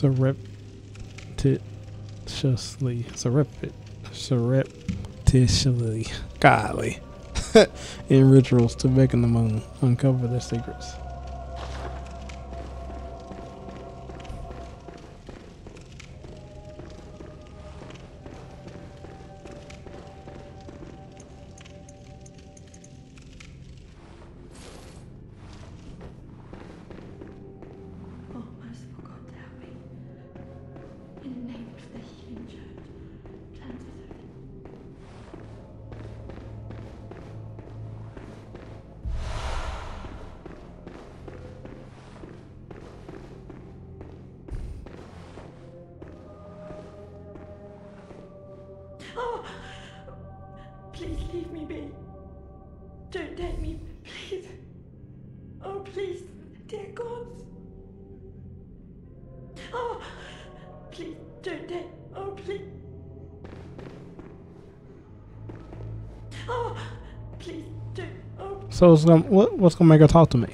Surreptitiously, surreptit, surreptitiously, golly, <laughs> in rituals to beckon the moon, uncover their secrets. It's gonna, what, what's gonna make her talk to me?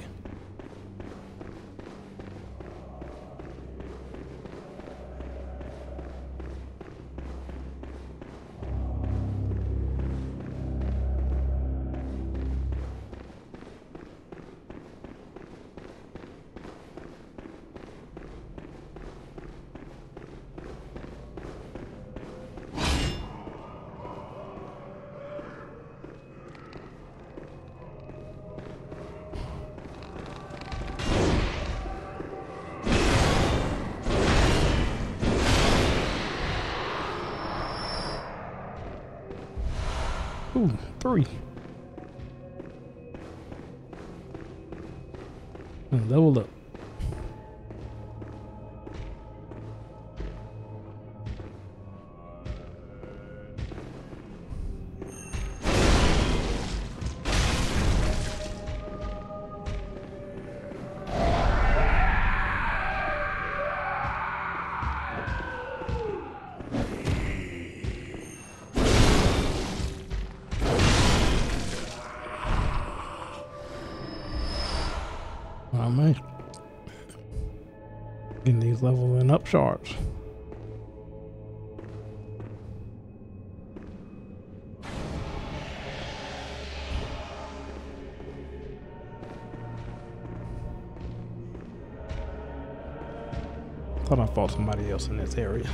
shards. Thought I fought somebody else in this area.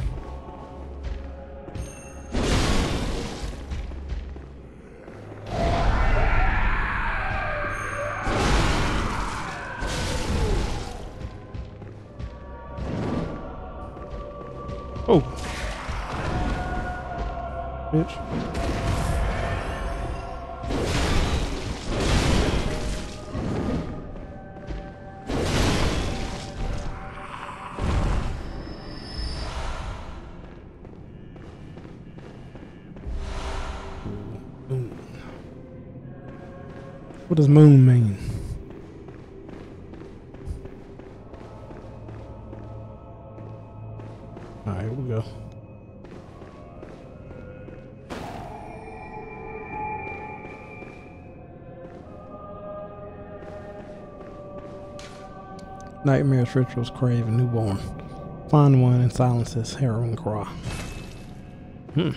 What does moon mean? Alright, here we go. Nightmares, rituals, crave a newborn. Find one and silence his harrowing cry. Hmm.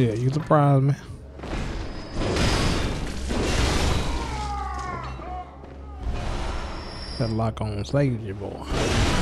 Yeah, you surprised me. That lock on stage, boy.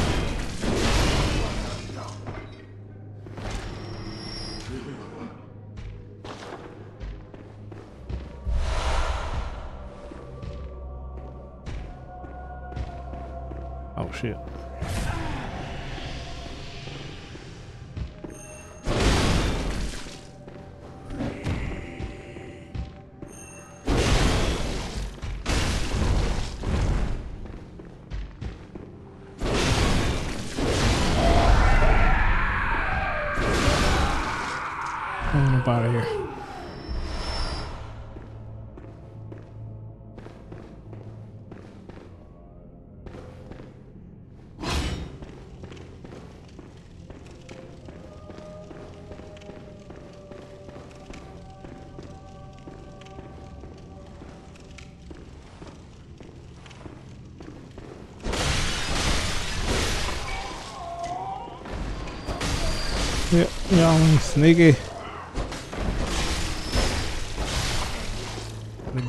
Yep, sneaky. Eh.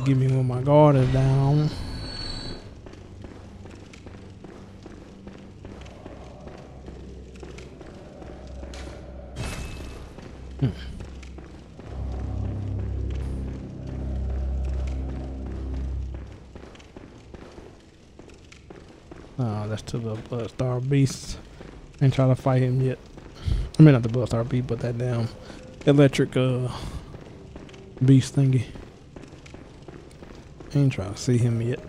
Give me when my guard is down. Hmm. Oh, that's to the uh, Blood-starved Beast. Ain't try to fight him yet. I mean, not the Blood-starved Beast, but that damn electric uh beast thingy. Ain't trying to see him yet.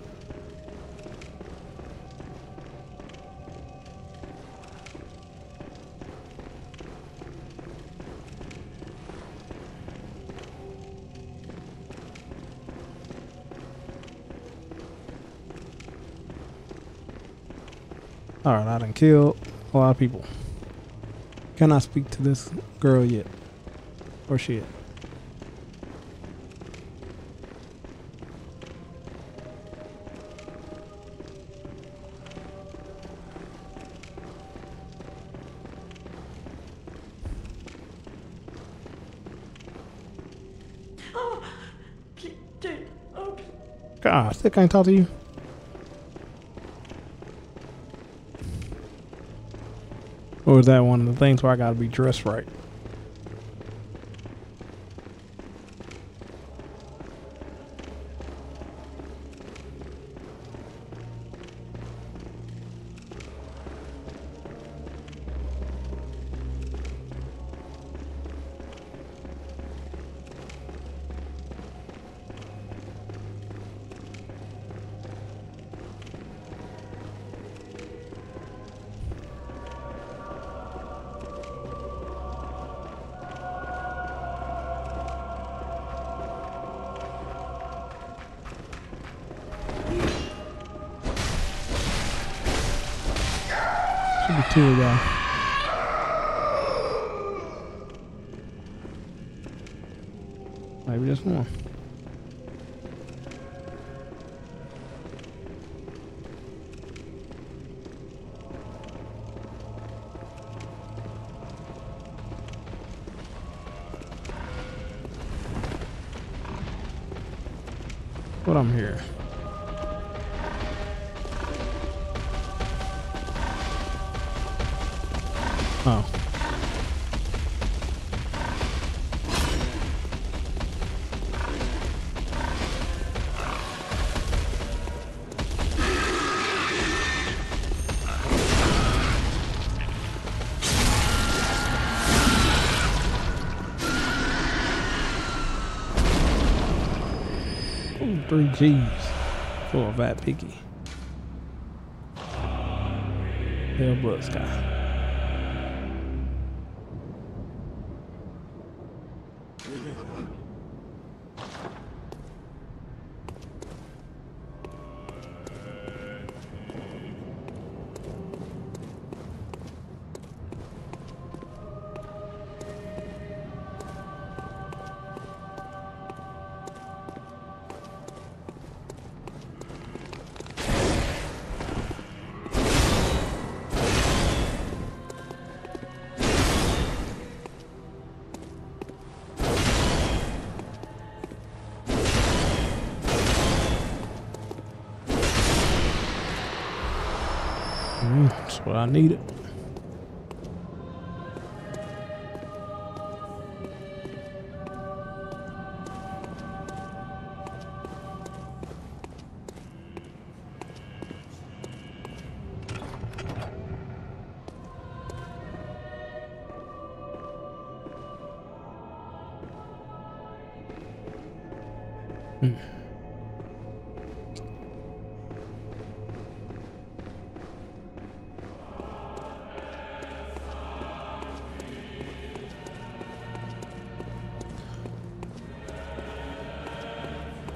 Alright, I done killed a lot of people. Can I speak to this girl yet? Or she at? Oh, please, dude. Oh, please. God, I still can't talk to you. That one of the things where I gotta be dressed right? G's for a Vat Picky. Hell Blood Sky. What I needed.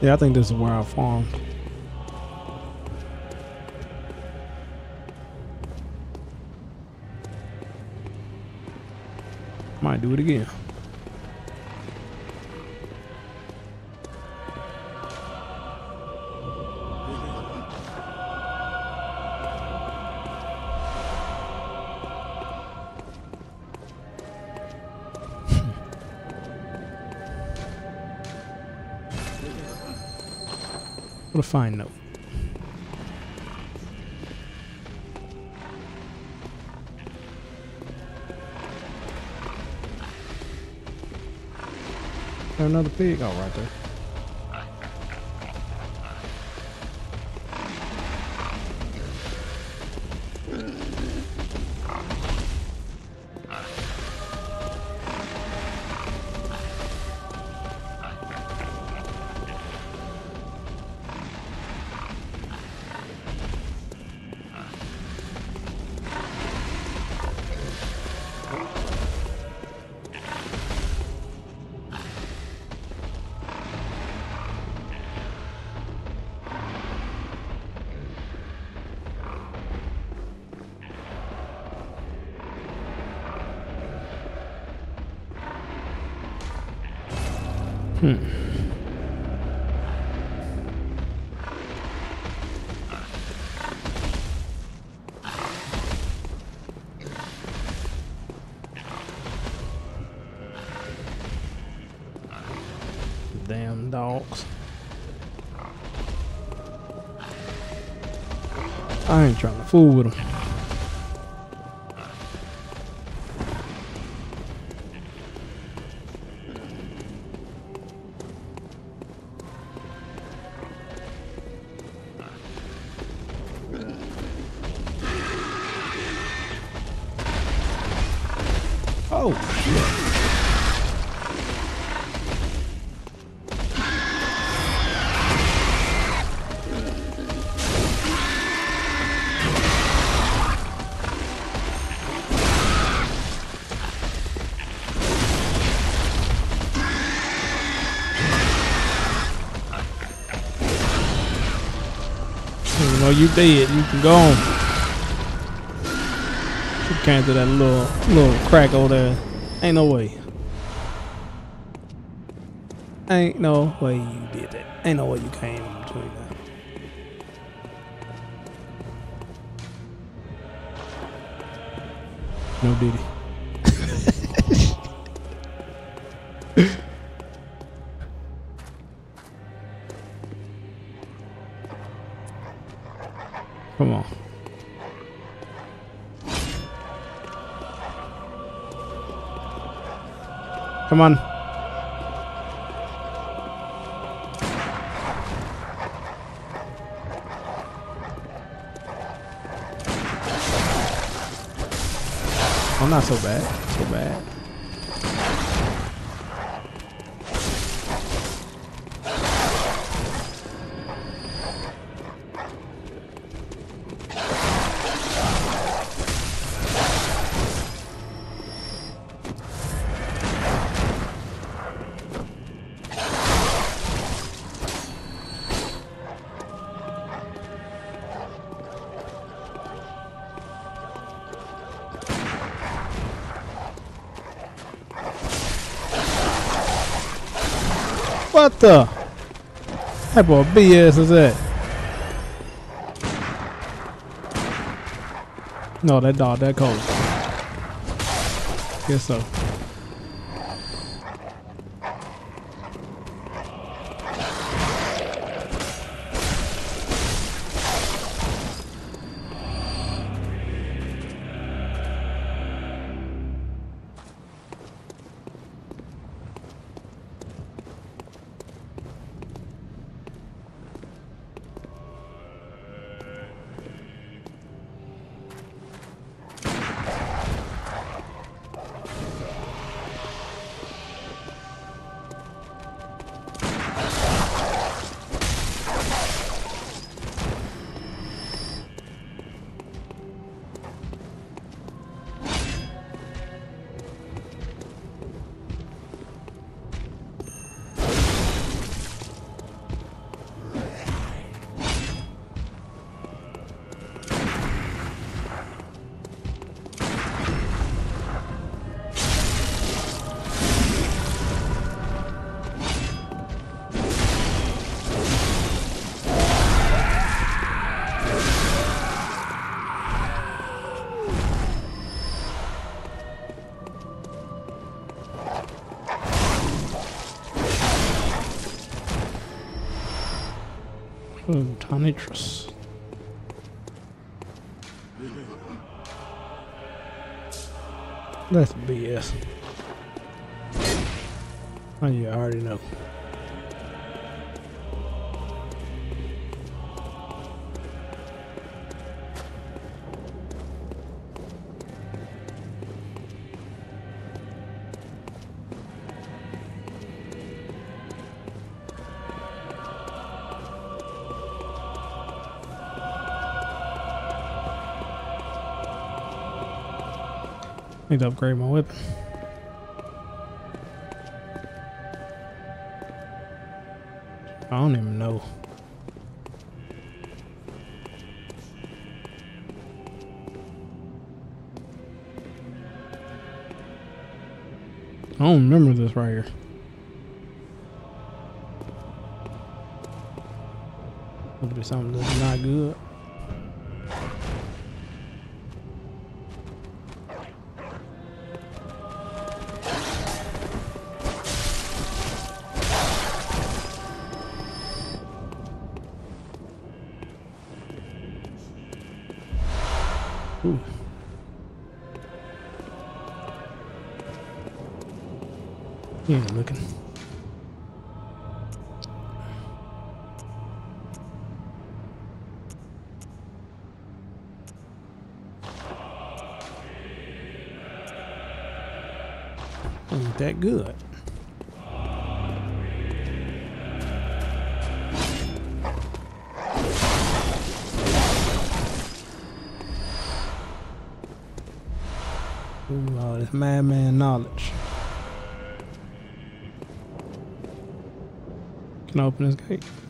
Yeah, I think this is where I farmed. Might do it again. Fine note. There another pig? Oh, right there. I You dead, you can go on. She came through that little little crack over there. Ain't no way. Ain't no way you did that. Ain't no way you came in between that. No diddy. Come on. Oh, not. So bad. What the? Type of BS is that? No, that dog, that cold. Guess so. Need to upgrade my weapon. I don't even know. I don't remember this right here. Would be something that's not good. Open this gate?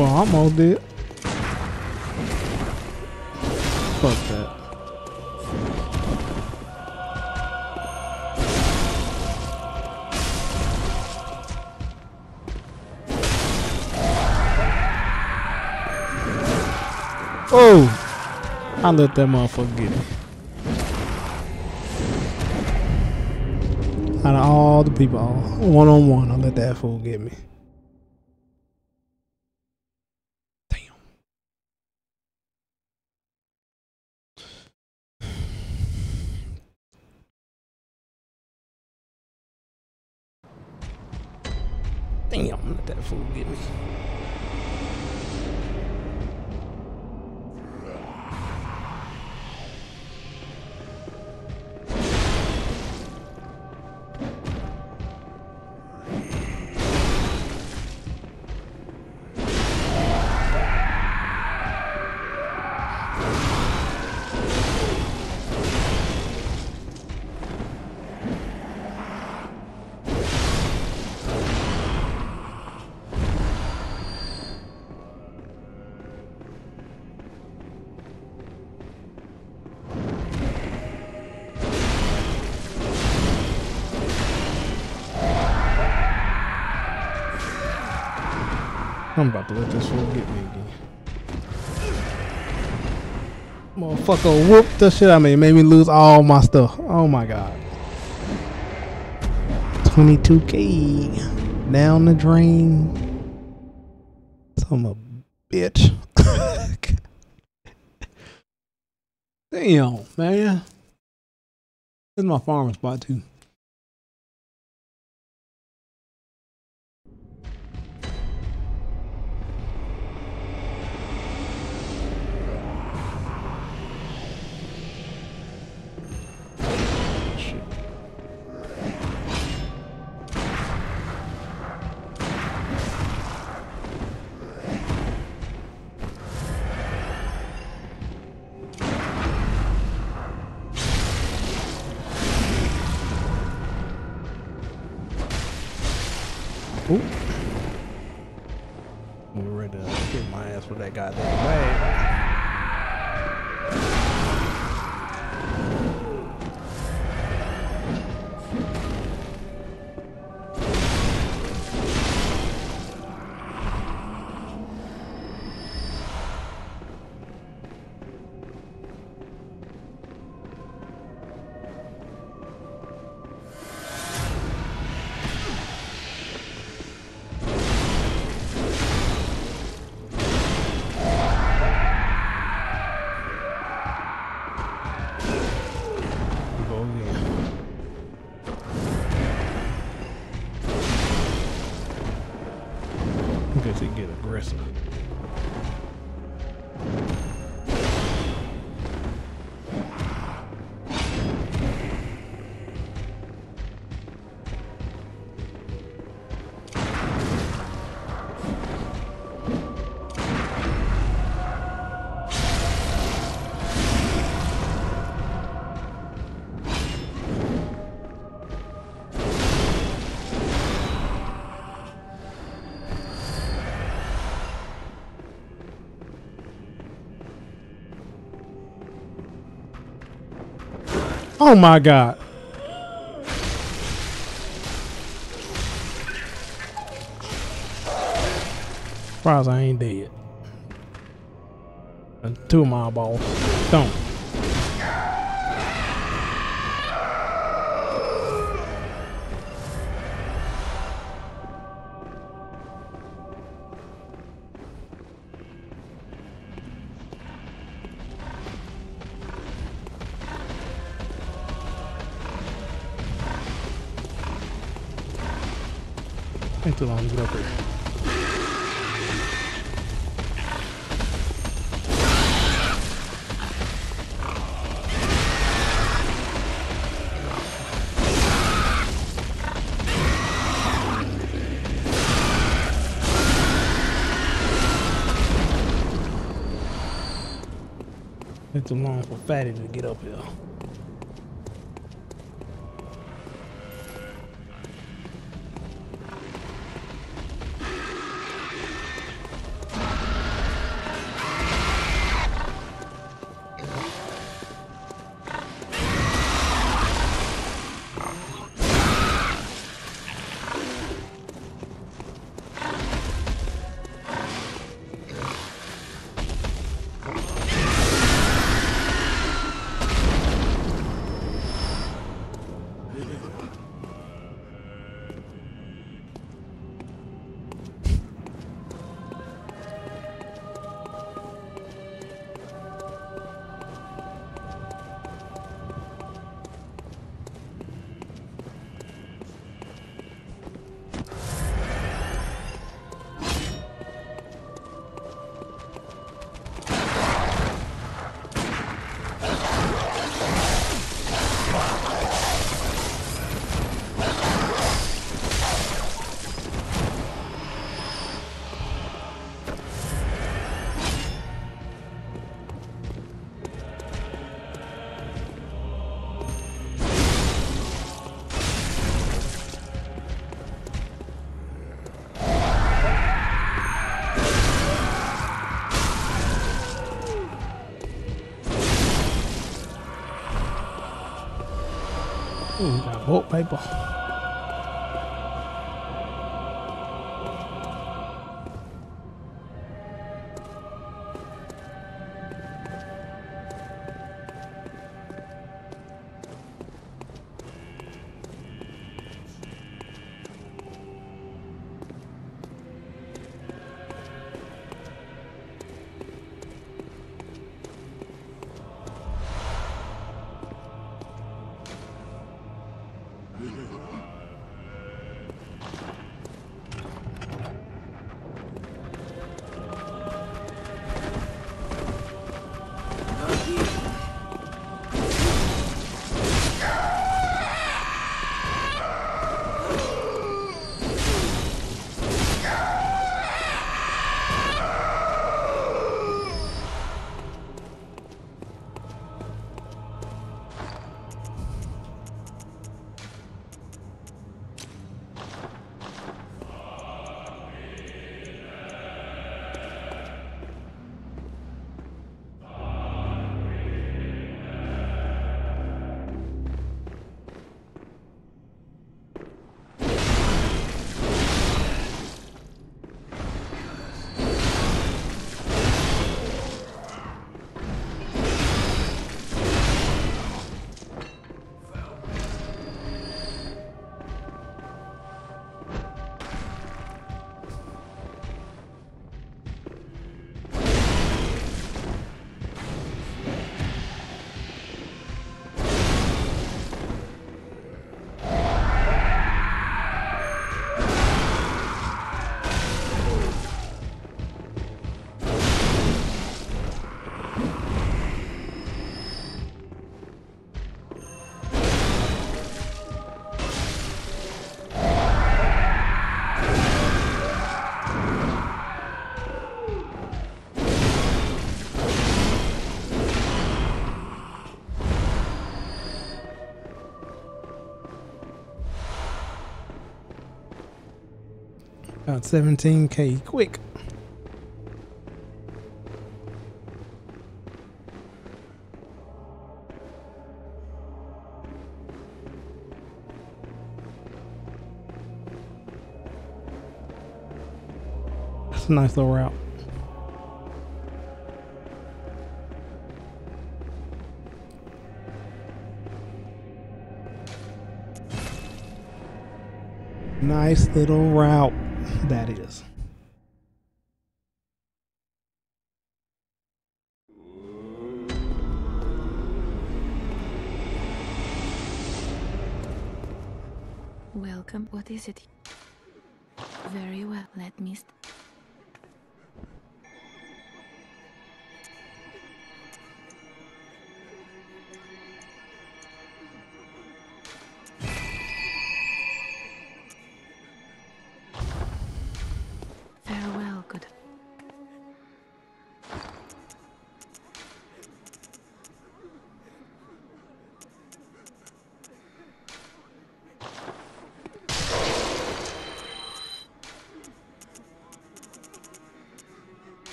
Boy, I'm almost dead. Fuck that. Oh! I let that motherfucker get me. Out of all the people, one on one, I let that fool get me. I'm about to let this fool get me again. Motherfucker whooped the shit out of me. It Made me lose all my stuff. Oh my god. 22k down the drain. Some a bitch. <laughs> Damn, man. This is my farming spot too. Oh my god. Surprised I ain't dead. Two of my balls. Don't. Ain't too long for Fatty to get up. Ooh, got bolt 17k quick. That's a nice little route. nice little route. Welcome. What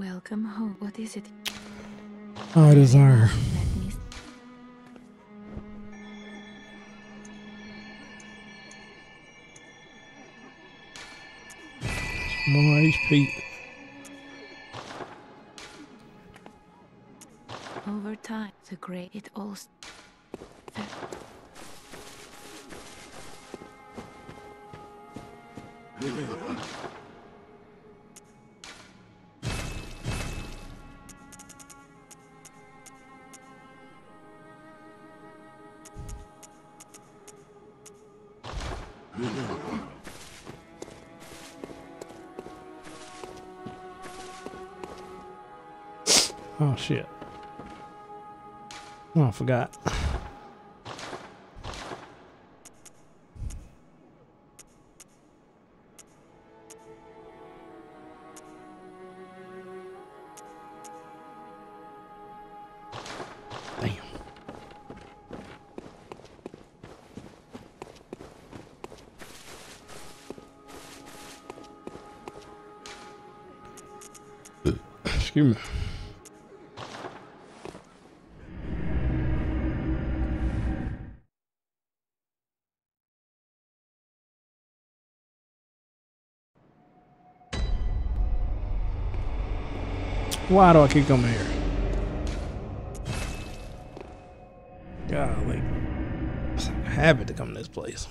Welcome home. What is it? I desire. Let me. More HP. Forgot. Why do I keep coming here? Golly. It's like a habit to come to this place.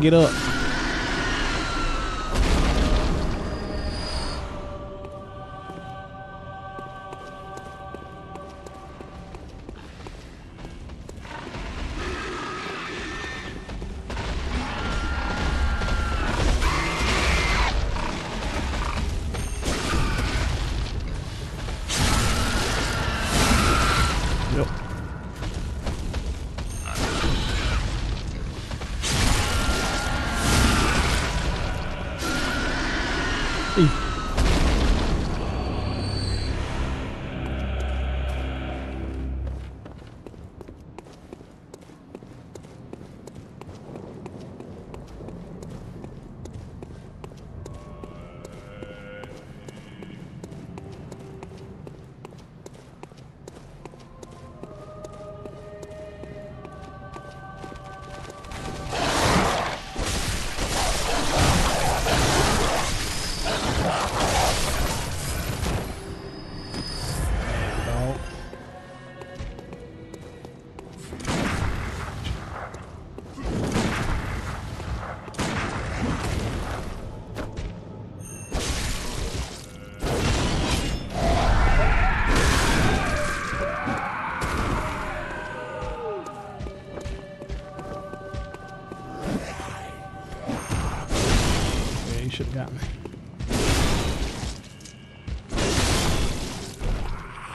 Get up. Yep.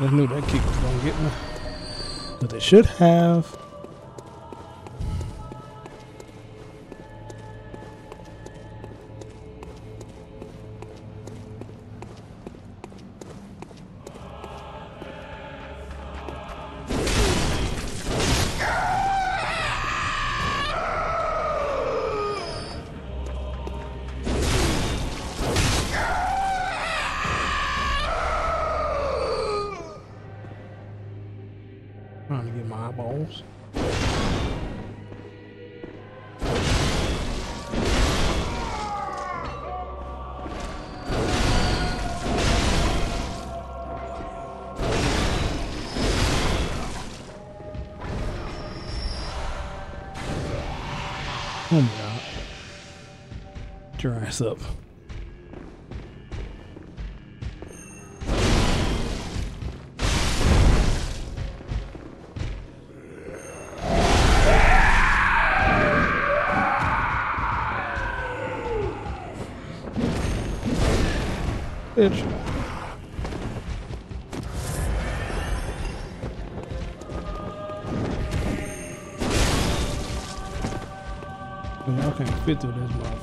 I knew that kick was gonna get me. But they should have. Ass up. Bitch. Y'all can't fit through this motherfucker.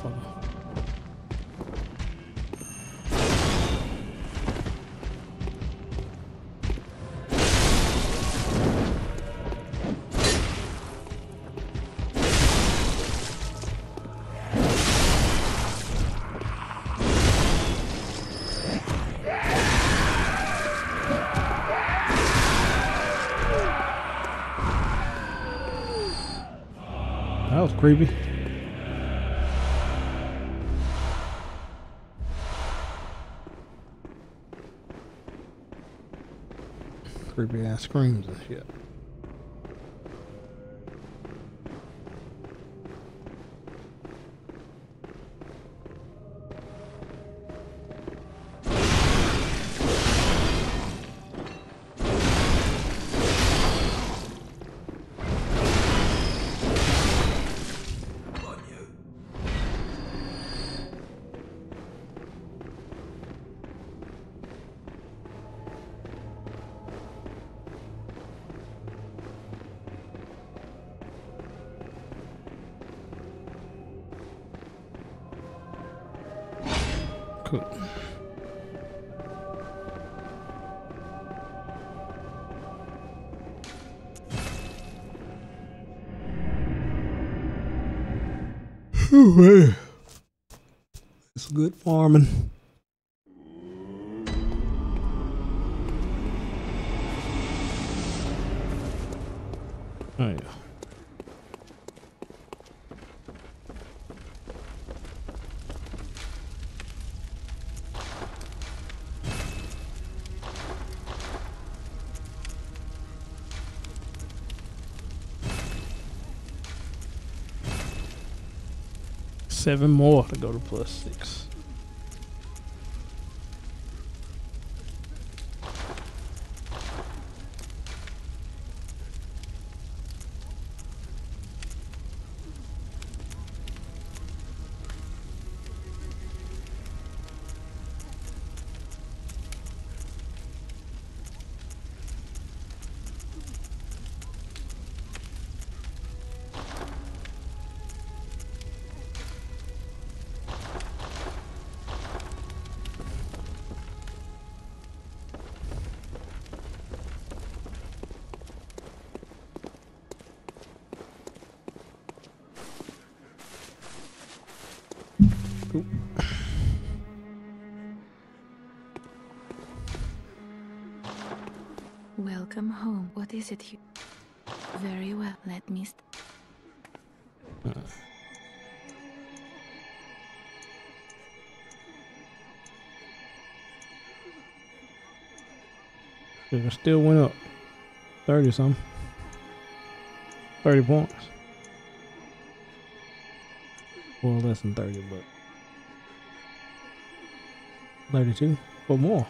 Creepy. Creepy ass screams and shit. Ooh, Seven more to go to plus six. Welcome home. What is it you? Very well. Let me. St- It still went up 30 something. 30 points. Well, less than 30, but 32 or more.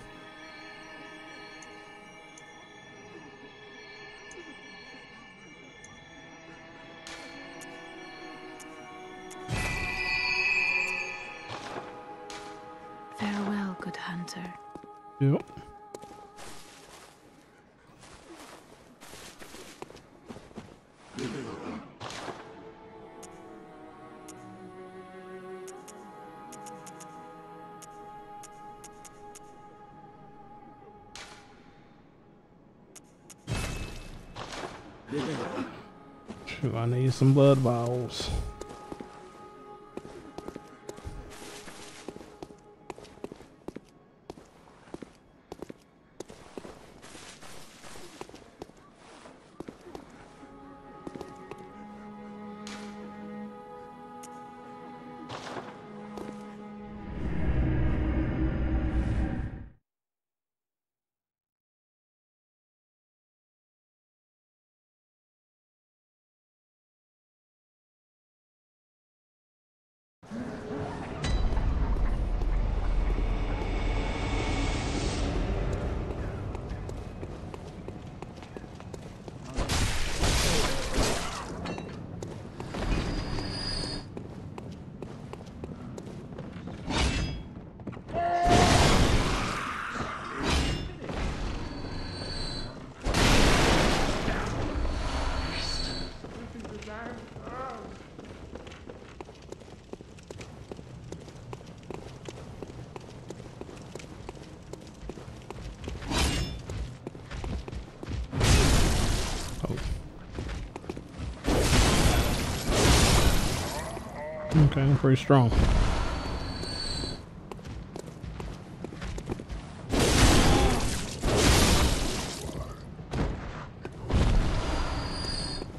Pretty strong.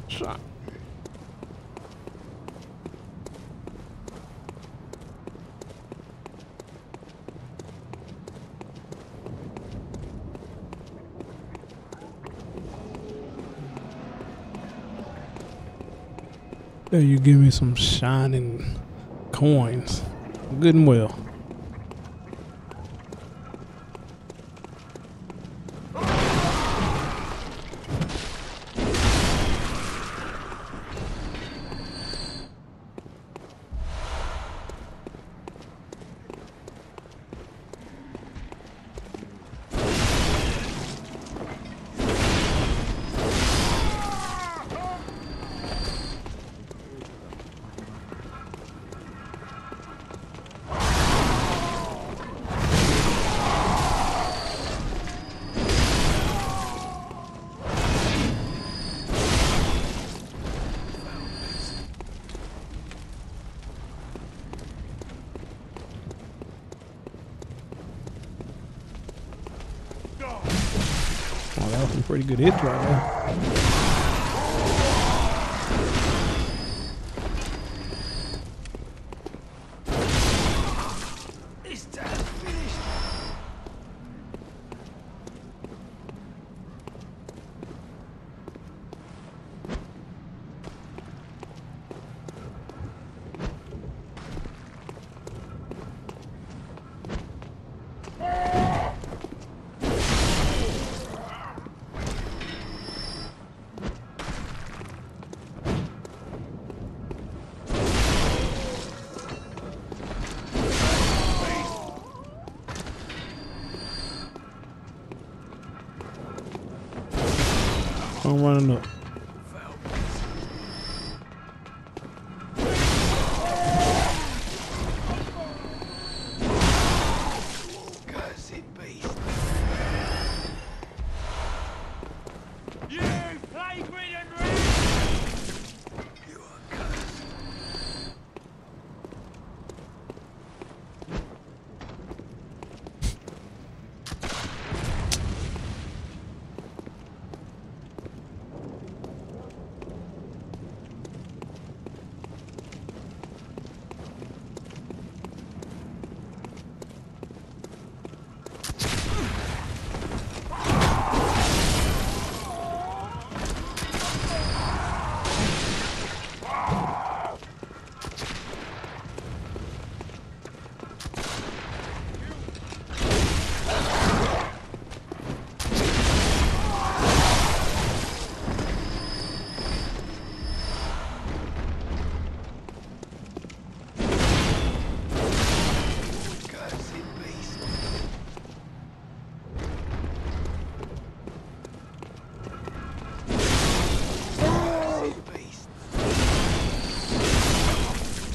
Shot. There you give me some shining coins. Good and well.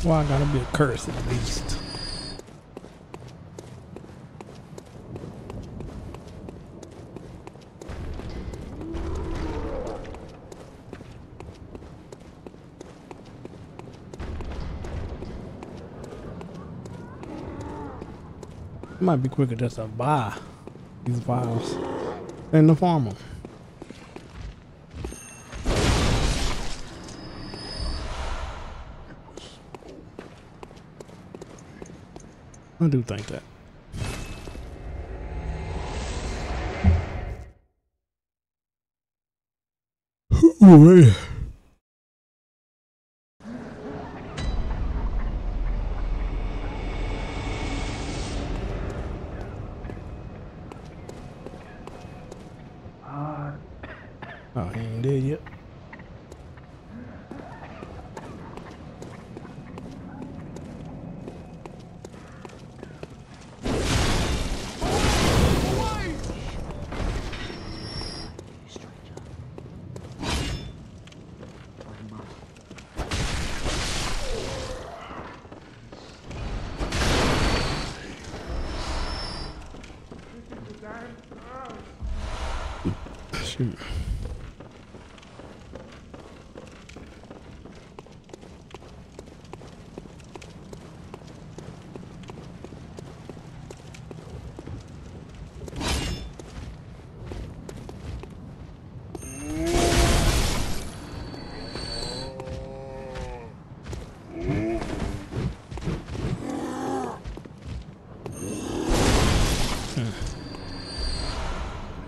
Why I gotta be a curse at least? Might be quicker just to buy these files than to farm. I do think that. Ooh, yeah. Oh, he ain't dead yet. Shoot.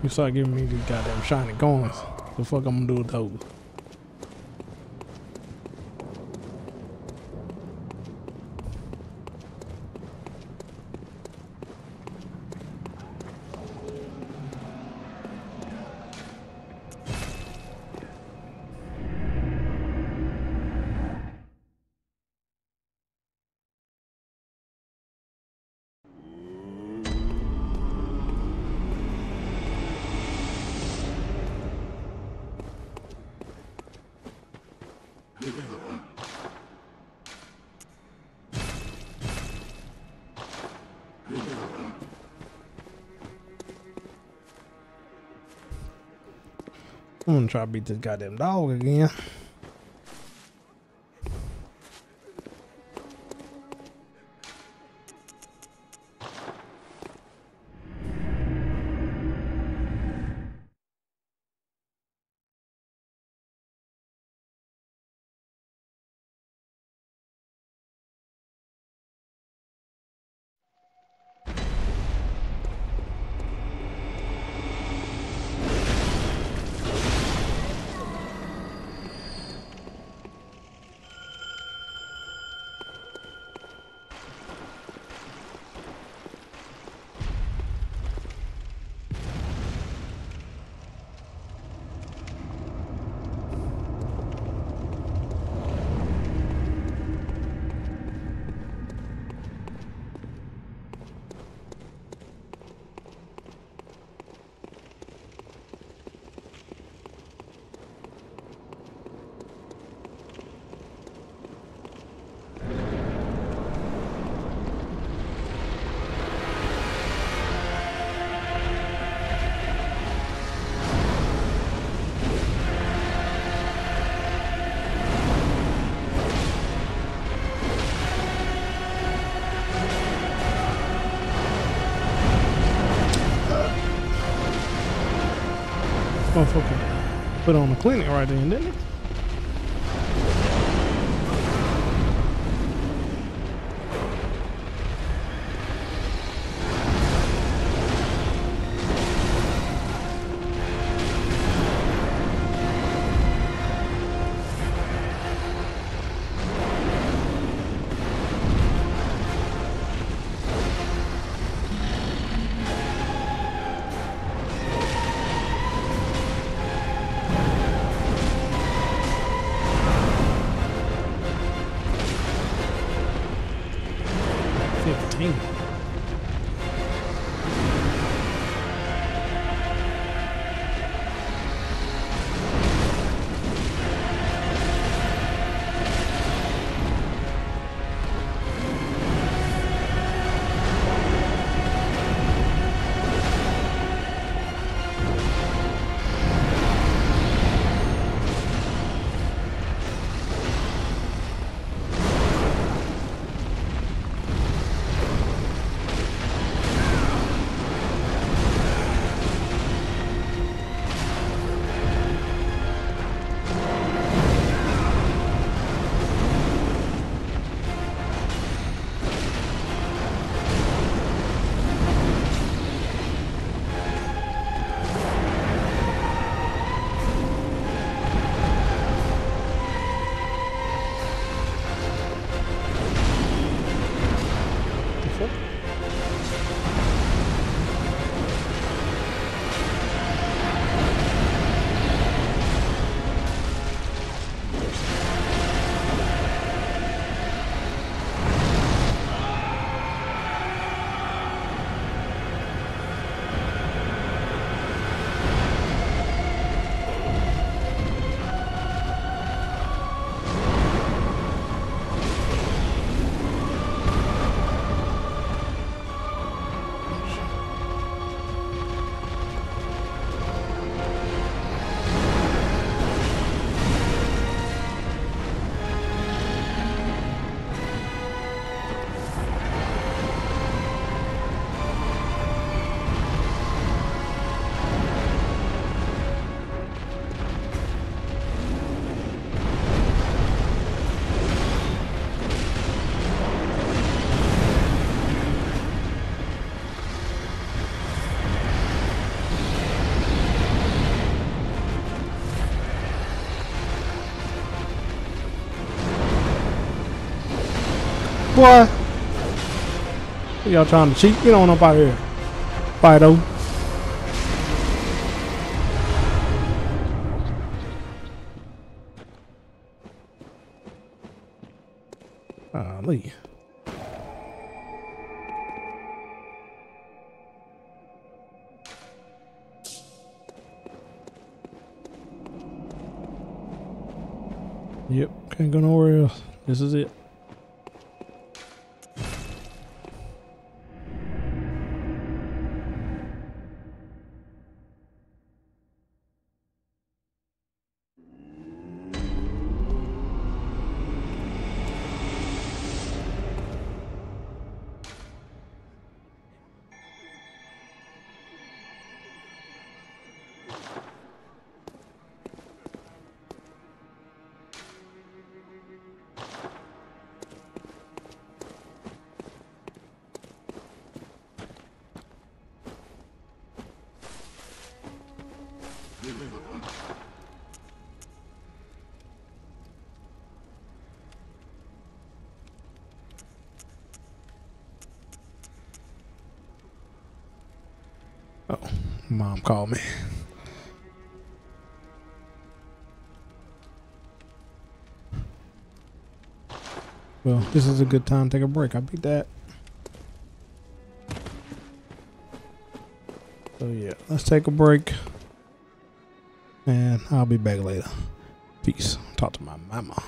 You start giving me these goddamn shiny coins. The fuck I'm gonna do with those? Try to beat this goddamn dog again. Put on the clinic right then, didn't it? Boy. Y'all trying to cheat? Get on up out here. Fido. Mom called me. Well, this is a good time to take a break. I beat that. So yeah, let's take a break. And I'll be back later. Peace. Talk to my mama.